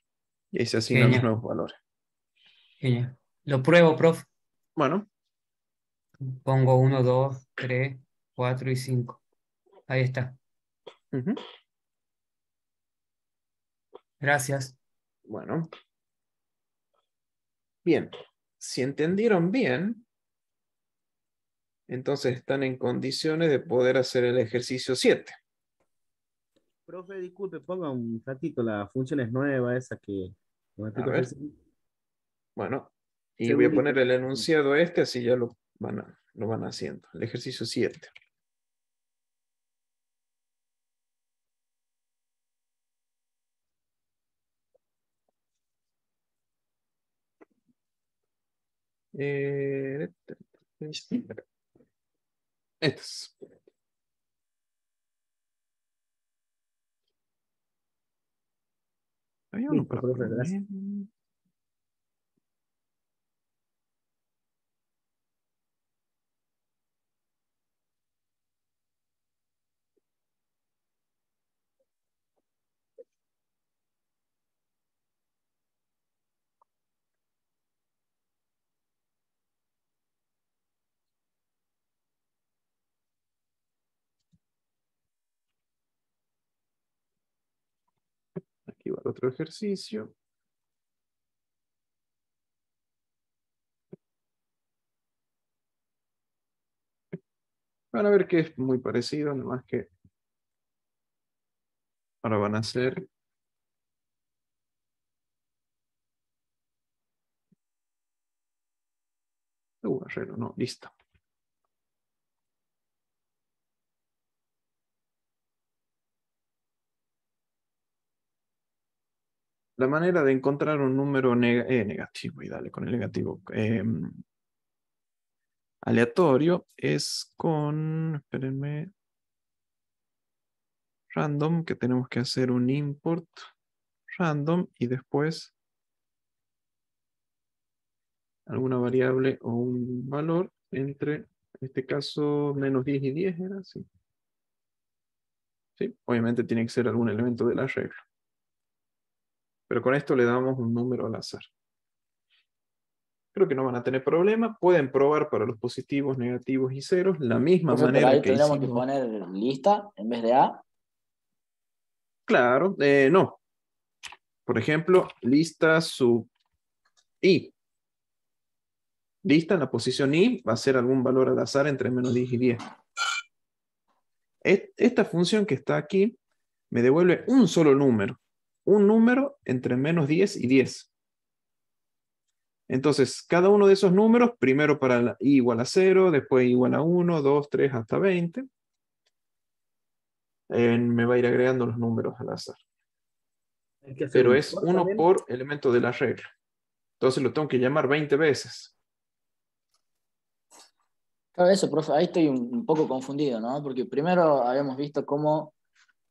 Y ahí se asignan los nuevos valores. Genial. Lo pruebo, prof. Bueno, Pongo 1, 2, 3, 4 y 5. Ahí está. ujú, Gracias. bueno. Bien. Si entendieron bien, entonces están en condiciones de poder hacer el ejercicio 7. Profe, disculpe, ponga un ratito las funciones nuevas, esa que ver. Bueno, y voy a poner el enunciado este, así ya lo van, a- lo van haciendo. El ejercicio 7. Eh, estos. Había uno Listo, otro ejercicio. Van a ver que es muy parecido, más que ahora van a hacer no, listo. La manera de encontrar un número eh, negativo, y dale con el negativo, em, aleatorio es con, espérenme, random, que tenemos que hacer un import random y después alguna variable o un valor entre, en este caso, menos 10 y 10 era así. ¿Sí? Obviamente tiene que ser algún elemento de la regla. Pero con esto le damos un número al azar. Creo que no van a tener problema. Pueden probar para los positivos, negativos y ceros la misma manera ahí que tendríamos que poner lista en vez de A. Claro, eh, no. Por ejemplo, lista sub i. Lista en la posición i va a ser algún valor al azar entre menos 10 y 10. Et- Esta función que está aquí me devuelve un solo número. Un número entre menos 10 y 10. Entonces, cada uno de esos números, primero para la i igual a 0, después i igual a 1, 2, 3, hasta 20, eh, me va a ir agregando los números al azar. Pero es for uno también. por elemento de la regla. Entonces lo tengo que llamar 20 veces. Claro, eso, profe, ahí estoy un, un poco confundido, ¿no? Porque primero habíamos visto cómo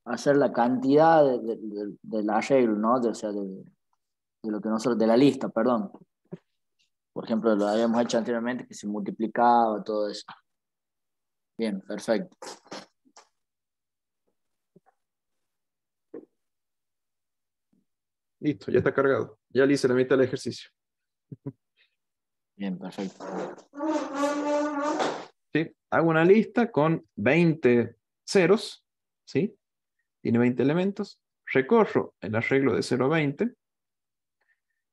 hacer la cantidad de, de- de- del arreglo, ¿no? De, o sea, de, de lo que nosotros, de la lista, perdón. Por ejemplo, lo habíamos hecho anteriormente, que se multiplicaba, todo eso. Bien, perfecto. Listo, ya está cargado. Ya le hice la mitad del ejercicio. Bien, perfecto. ¿Sí? Hago una lista con 20 ceros. ¿sí? Tiene 20 elementos. Recorro el arreglo de 0 a 20.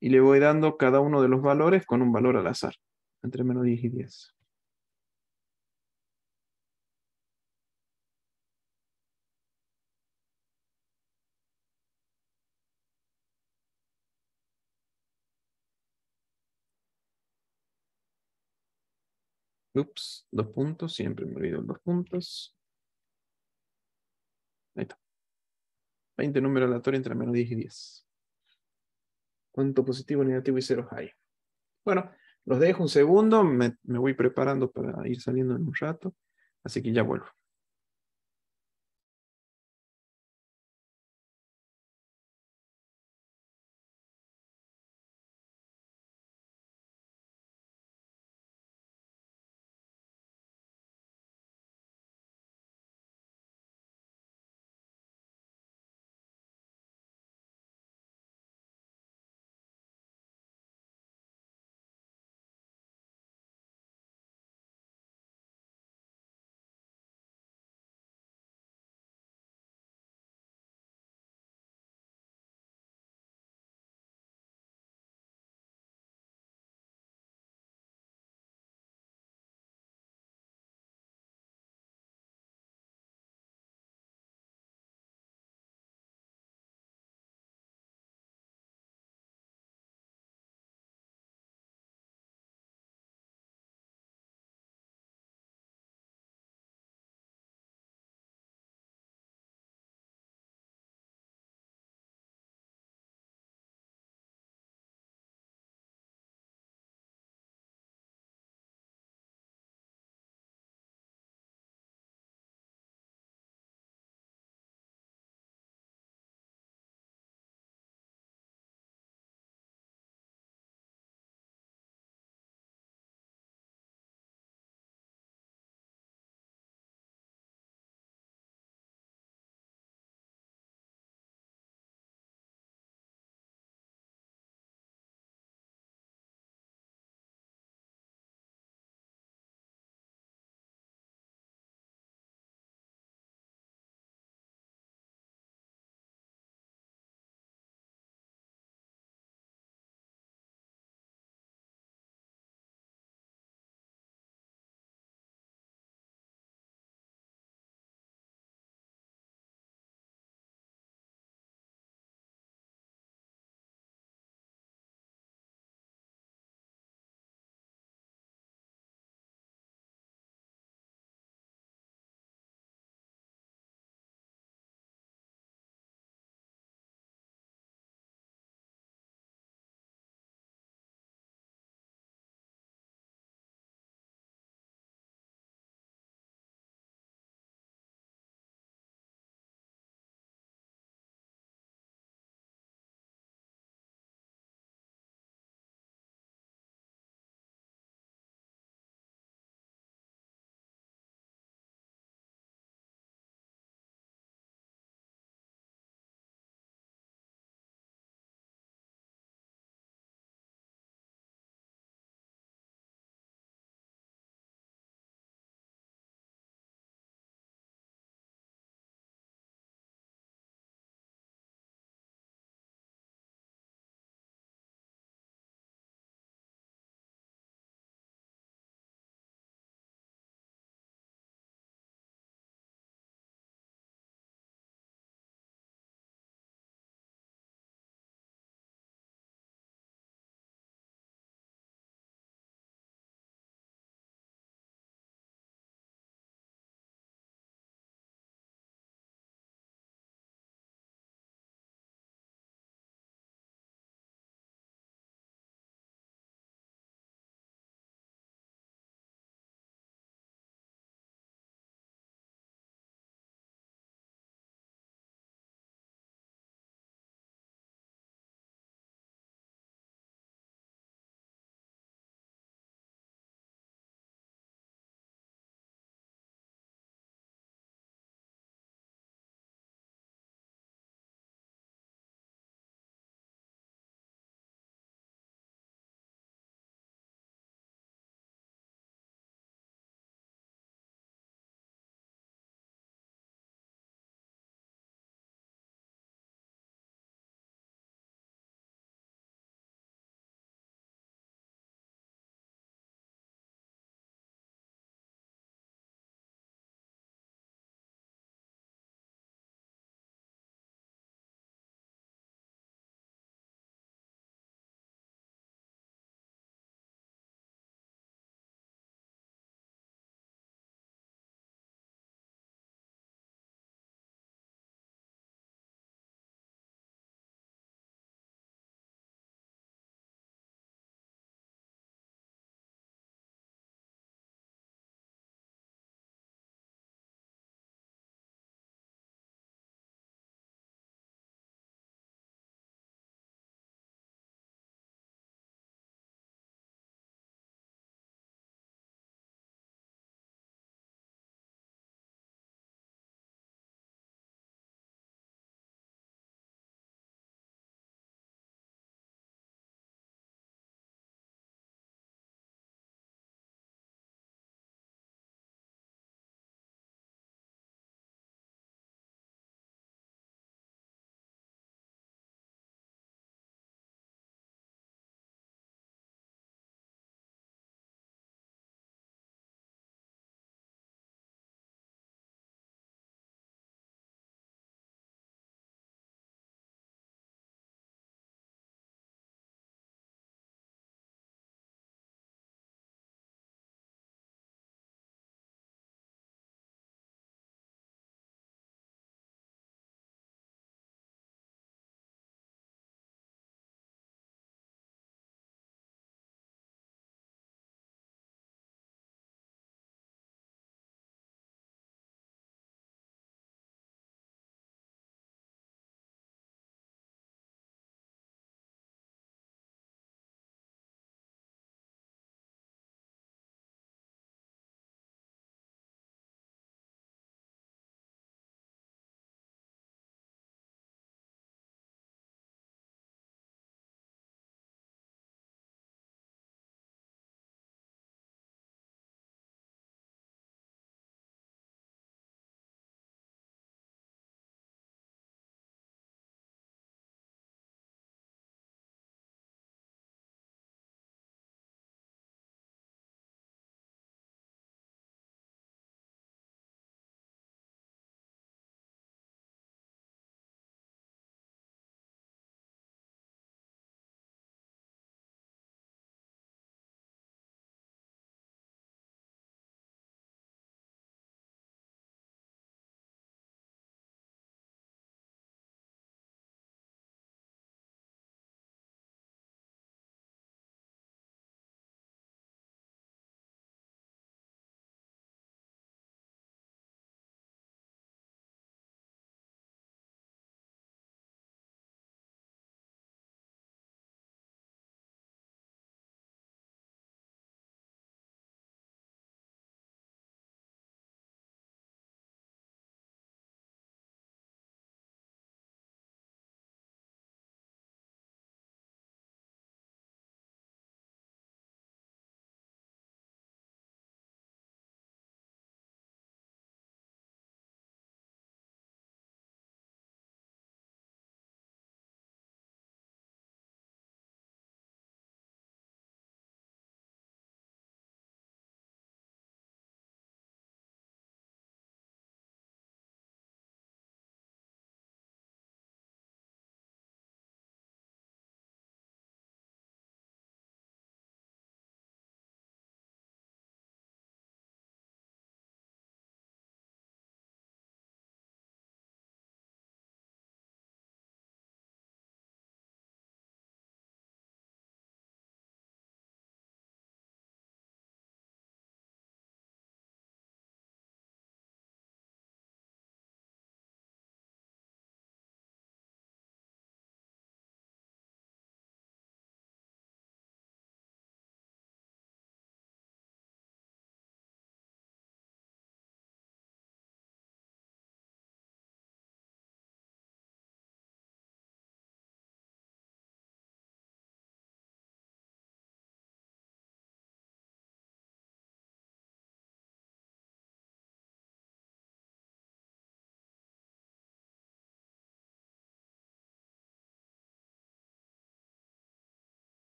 Y le voy dando cada uno de los valores con un valor al azar. Entre menos 10 y 10. Ups, dos puntos, siempre me olvido dos puntos. Ahí está. 20 números aleatorios entre menos 10 y 10. ¿Cuánto positivo, negativo y ceros hay? Bueno, los dejo un segundo, me, me voy preparando para ir saliendo en un rato, así que ya vuelvo.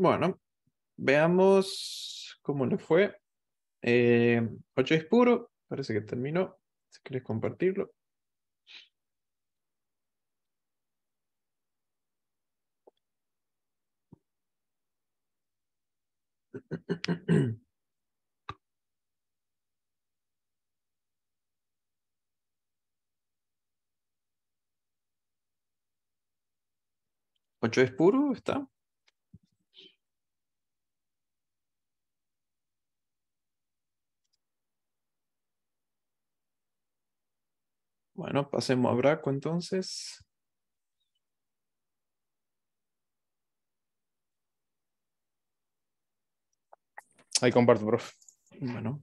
Bueno, veamos cómo le fue. Eh, 8 es puro, parece que terminó. Si quieres compartirlo. ¿Ocho es puro? ¿Está? Bueno, pasemos a Braco entonces. Ahí comparto, profe. Bueno.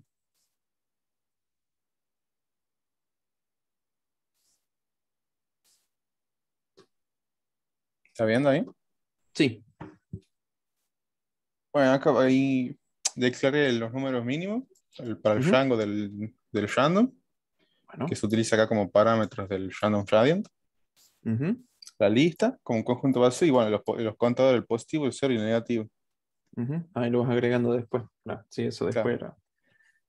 ¿Está viendo ahí? Sí. Bueno, acá ahí declaré los números mínimos el- para el Ujú. rango del, del random, que se utiliza acá como parámetros del random gradient. Ujú, La lista como un conjunto base y bueno, los, los contadores, el positivo, el cero y el negativo. ujú. Ahí lo vas agregando después. Claro, sí, eso después era-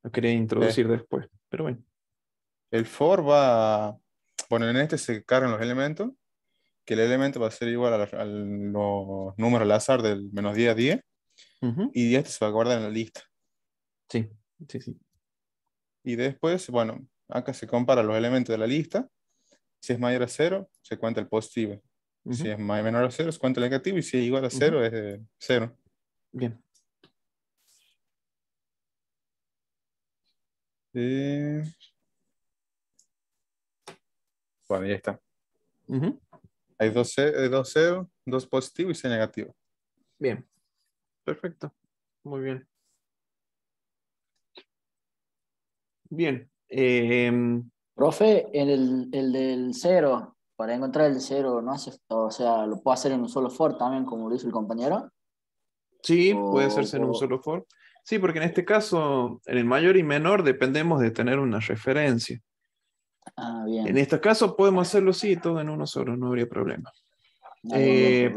lo quería introducir después. Pero bueno. El for va, bueno, en este se cargan los elementos, que el elemento va a ser igual a, a los números al azar del menos 10 a 10, Ujú. y este se va a guardar en la lista. Sí, sí, sí. Y después, bueno, acá se compara los elementos de la lista. Si es mayor a cero, se cuenta el positivo. Si es ma- menor a cero, se cuenta el negativo. Y si es igual a cero, es de cero. Bien. Eh, Bueno, ya está. Hay dos, eh, dos cero, dos positivos y seis negativos. Bien. Perfecto. Muy bien. Bien. Em, Profe, el, el del cero, para encontrar el cero, no hace, o sea, lo puedo hacer en un solo for también, como lo hizo el compañero. Sí, O- puede hacerse en un o- solo for. Sí, porque en este caso, en el mayor y menor dependemos de tener una referencia. Ah, bien. En este caso podemos hacerlo sí, todo en uno solo, no habría problema. Ah, bien, bien, Eh,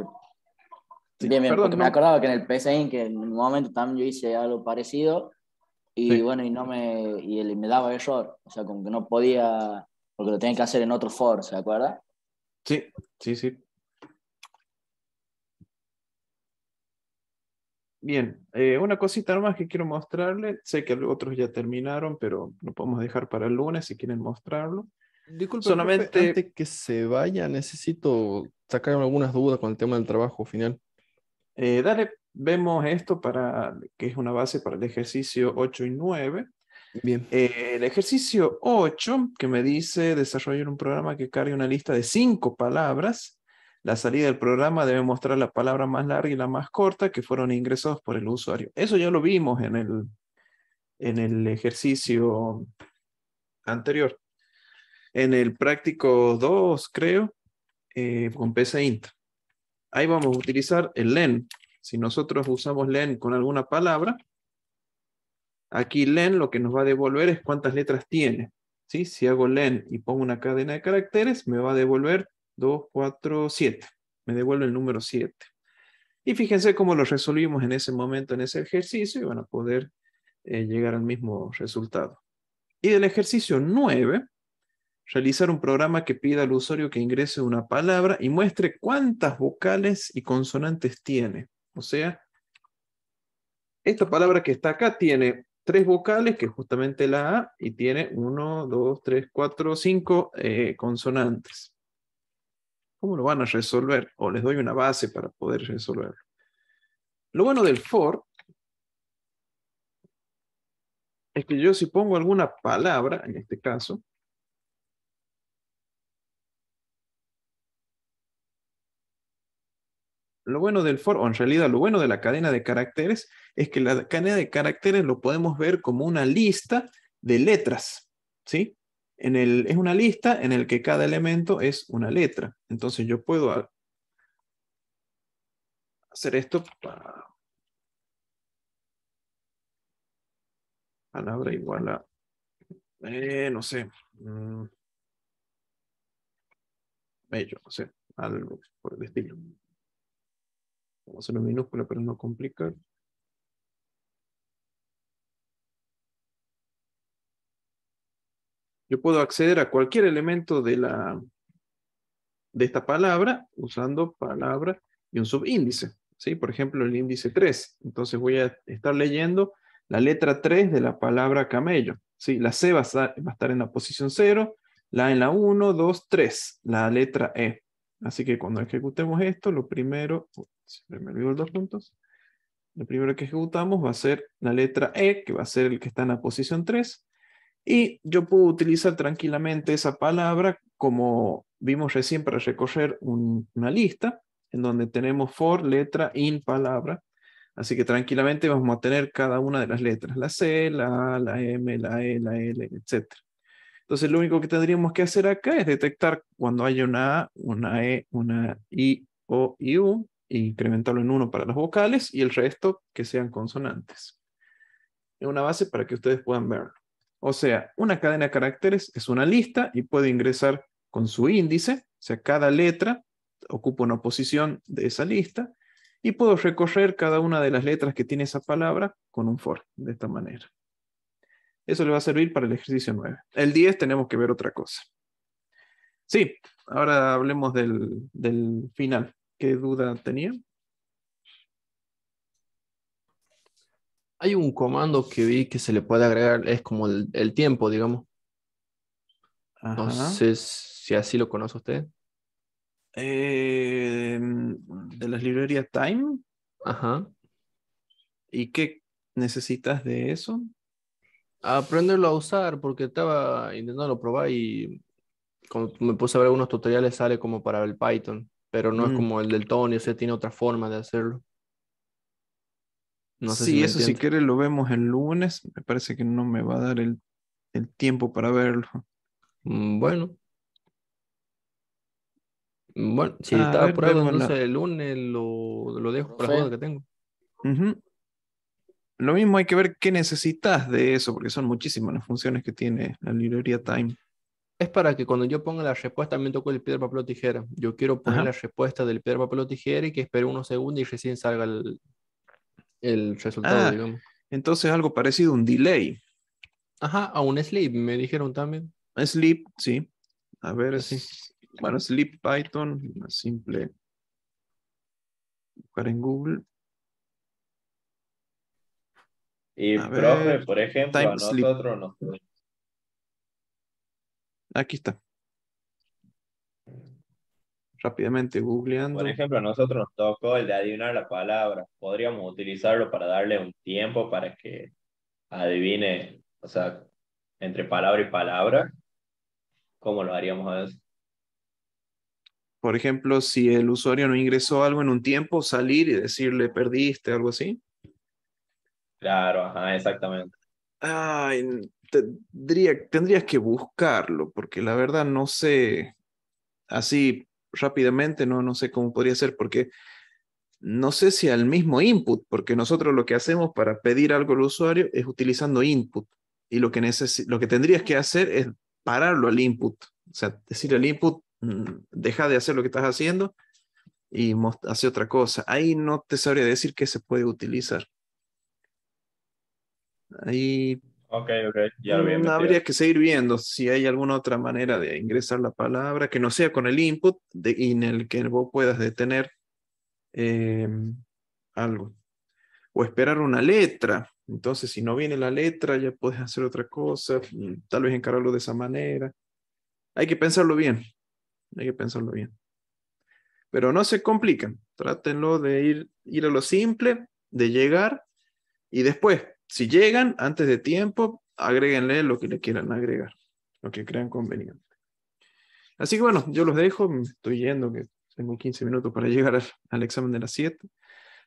sí, bien, bien, perdón, porque me acordaba que en el PSI, que en un momento también yo hice algo parecido, y Sí. bueno, y no me, y él me daba error, o sea, como que no podía, porque lo tenía que hacer en otro for, ¿se acuerda? Sí, sí, sí. Bien, eh, una cosita nomás que quiero mostrarle. Sé que otros ya terminaron, pero lo podemos dejar para el lunes si quieren mostrarlo. Disculpe, Solamente- profe, antes que se vaya, necesito sacar algunas dudas con el tema del trabajo final. Eh, dale, vemos esto para que es una base para el ejercicio 8 y 9. Bien. Eh, el ejercicio 8, que me dice desarrollar un programa que cargue una lista de cinco palabras. La salida del programa debe mostrar la palabra más larga y la más corta que fueron ingresados por el usuario. Eso ya lo vimos en el, en el ejercicio anterior. En el práctico 2, creo, eh, con PSAINT. Ahí vamos a utilizar el len. Si nosotros usamos len con alguna palabra, aquí len lo que nos va a devolver es cuántas letras tiene. ¿sí? Si hago len y pongo una cadena de caracteres, me va a devolver 2, 4, 7. Me devuelve el número 7. Y fíjense cómo lo resolvimos en ese momento, en ese ejercicio, y van a poder eh, llegar al mismo resultado. Y del ejercicio 9, realizar un programa que pida al usuario que ingrese una palabra y muestre cuántas vocales y consonantes tiene. O sea, esta palabra que está acá tiene tres vocales, que es justamente la A, y tiene uno, dos, tres, cuatro, cinco eh, consonantes. ¿Cómo lo van a resolver? O les doy una base para poder resolverlo. Lo bueno del for es que yo si pongo alguna palabra, en este caso, lo bueno del for, o en realidad lo bueno de la cadena de caracteres, es que la cadena de caracteres lo podemos ver como una lista de letras, ¿sí? En el, es una lista en el que cada elemento es una letra. Entonces yo puedo hacer esto palabra igual a, eh, no sé, mm, bello, no sé, algo por el estilo. Vamos a en minúscula para no complicar. Yo puedo acceder a cualquier elemento de, la, de esta palabra usando palabra y un subíndice. ¿sí? Por ejemplo, el índice 3. Entonces voy a estar leyendo la letra 3 de la palabra camello. ¿sí? La C va a, estar, va a estar en la posición 0, la en la 1, 2, 3, la letra E. Así que cuando ejecutemos esto, lo primero, se me olvidó dos puntos. Lo primero que ejecutamos va a ser la letra E, que va a ser el que está en la posición 3. Y yo puedo utilizar tranquilamente esa palabra como vimos recién para recorrer una lista en donde tenemos for, letra, in, palabra. Así que tranquilamente vamos a tener cada una de las letras, la C, la A, la M, la E, la L, etc. Entonces lo único que tendríamos que hacer acá es detectar cuando haya una A, una E, una I, O U, incrementarlo en uno para las vocales y el resto que sean consonantes. Es una base para que ustedes puedan verlo. O sea, una cadena de caracteres es una lista y puede ingresar con su índice, o sea, cada letra ocupa una posición de esa lista y puedo recorrer cada una de las letras que tiene esa palabra con un for, de esta manera. Eso le va a servir para el ejercicio 9. El 10 tenemos que ver otra cosa. Sí, ahora hablemos del, del final. ¿Qué duda tenía? Hay un comando que vi que se le puede agregar, es como el, el tiempo, digamos. No Ajá. sé si así lo conoce usted. Eh, de las librerías Time. Ajá. ¿Y qué necesitas de eso? Aprenderlo a usar, porque estaba intentando probar y cuando me puse a ver algunos tutoriales sale como para el Python, pero no es Mm. como el del Tony, o sea, tiene otra forma de hacerlo. No sé sí, si eso si quieres lo vemos el lunes. Me parece que no me va a dar el, el tiempo para verlo. Mm, Bueno. Mm, Bueno, si A estaba ver, por algo, entonces el lunes lo, lo dejo para las dudas que tengo. Lo mismo hay que ver qué necesitas de eso, porque son muchísimas las funciones que tiene la librería Time. Es para que cuando yo ponga la respuesta me toque el piedra, papel o tijera. Yo quiero poner Ajá. la respuesta del piedra, papel o tijera y que espere unos segundos y recién salga el, el resultado, Ah, digamos. entonces algo parecido a un delay. Ajá, a un sleep me dijeron también. Sleep, sí. A ver, Así. bueno, Sleep Python, una simple. Buscar en Google. Y A profe, ver, por ejemplo, a time sleep. nosotros nos... Aquí está. Rápidamente googleando. Por ejemplo, a nosotros nos tocó el de adivinar la palabra. Podríamos utilizarlo para darle un tiempo para que adivine, o sea, entre palabra y palabra. ¿Cómo lo haríamos a eso? Por ejemplo, si el usuario no ingresó algo en un tiempo, salir y decirle perdiste, algo así. Claro, ajá, exactamente. Ay, tendría, tendrías que buscarlo, porque la verdad no sé, así rápidamente no, no sé cómo podría ser, porque no sé si al mismo input, porque nosotros lo que hacemos para pedir algo al usuario es utilizando input, y lo que, necesi- lo que tendrías que hacer es pararlo al input, o sea, decir al input, mm, deja de hacer lo que estás haciendo y hace otra cosa. Ahí no te sabría decir qué se puede utilizar. Ahí Ok, ok, ya lo Mm. Habría que seguir viendo si hay alguna otra manera de ingresar la palabra que no sea con el input de, en el que vos puedas detener eh, algo. O esperar una letra. Entonces, si no viene la letra, ya puedes hacer otra cosa. mm, Tal vez encararlo de esa manera. Hay que pensarlo bien. Hay que pensarlo bien. Pero no se complican. Trátenlo de ir, ir a lo simple, de llegar y después, si llegan antes de tiempo, agréguenle lo que le quieran agregar, lo que crean conveniente. Así que bueno, yo los dejo, me estoy yendo, que tengo 15 minutos para llegar al, al examen de las 7.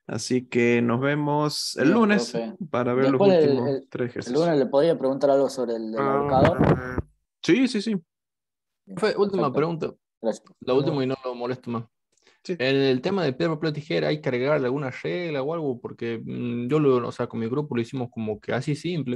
Así que nos vemos el Bien, lunes profe. para ver Después los el- últimos el- tres El ejercicios. lunes le podría preguntar algo sobre el del ahorcado. Sí, sí, sí. Fue última perfecto. pregunta. Gracias. La última y no lo molesto más. En el tema de piedra, papel tijera, ¿hay que agregarle alguna regla o algo? Porque mm, yo lo, o sea, con mi grupo lo hicimos como que así simple.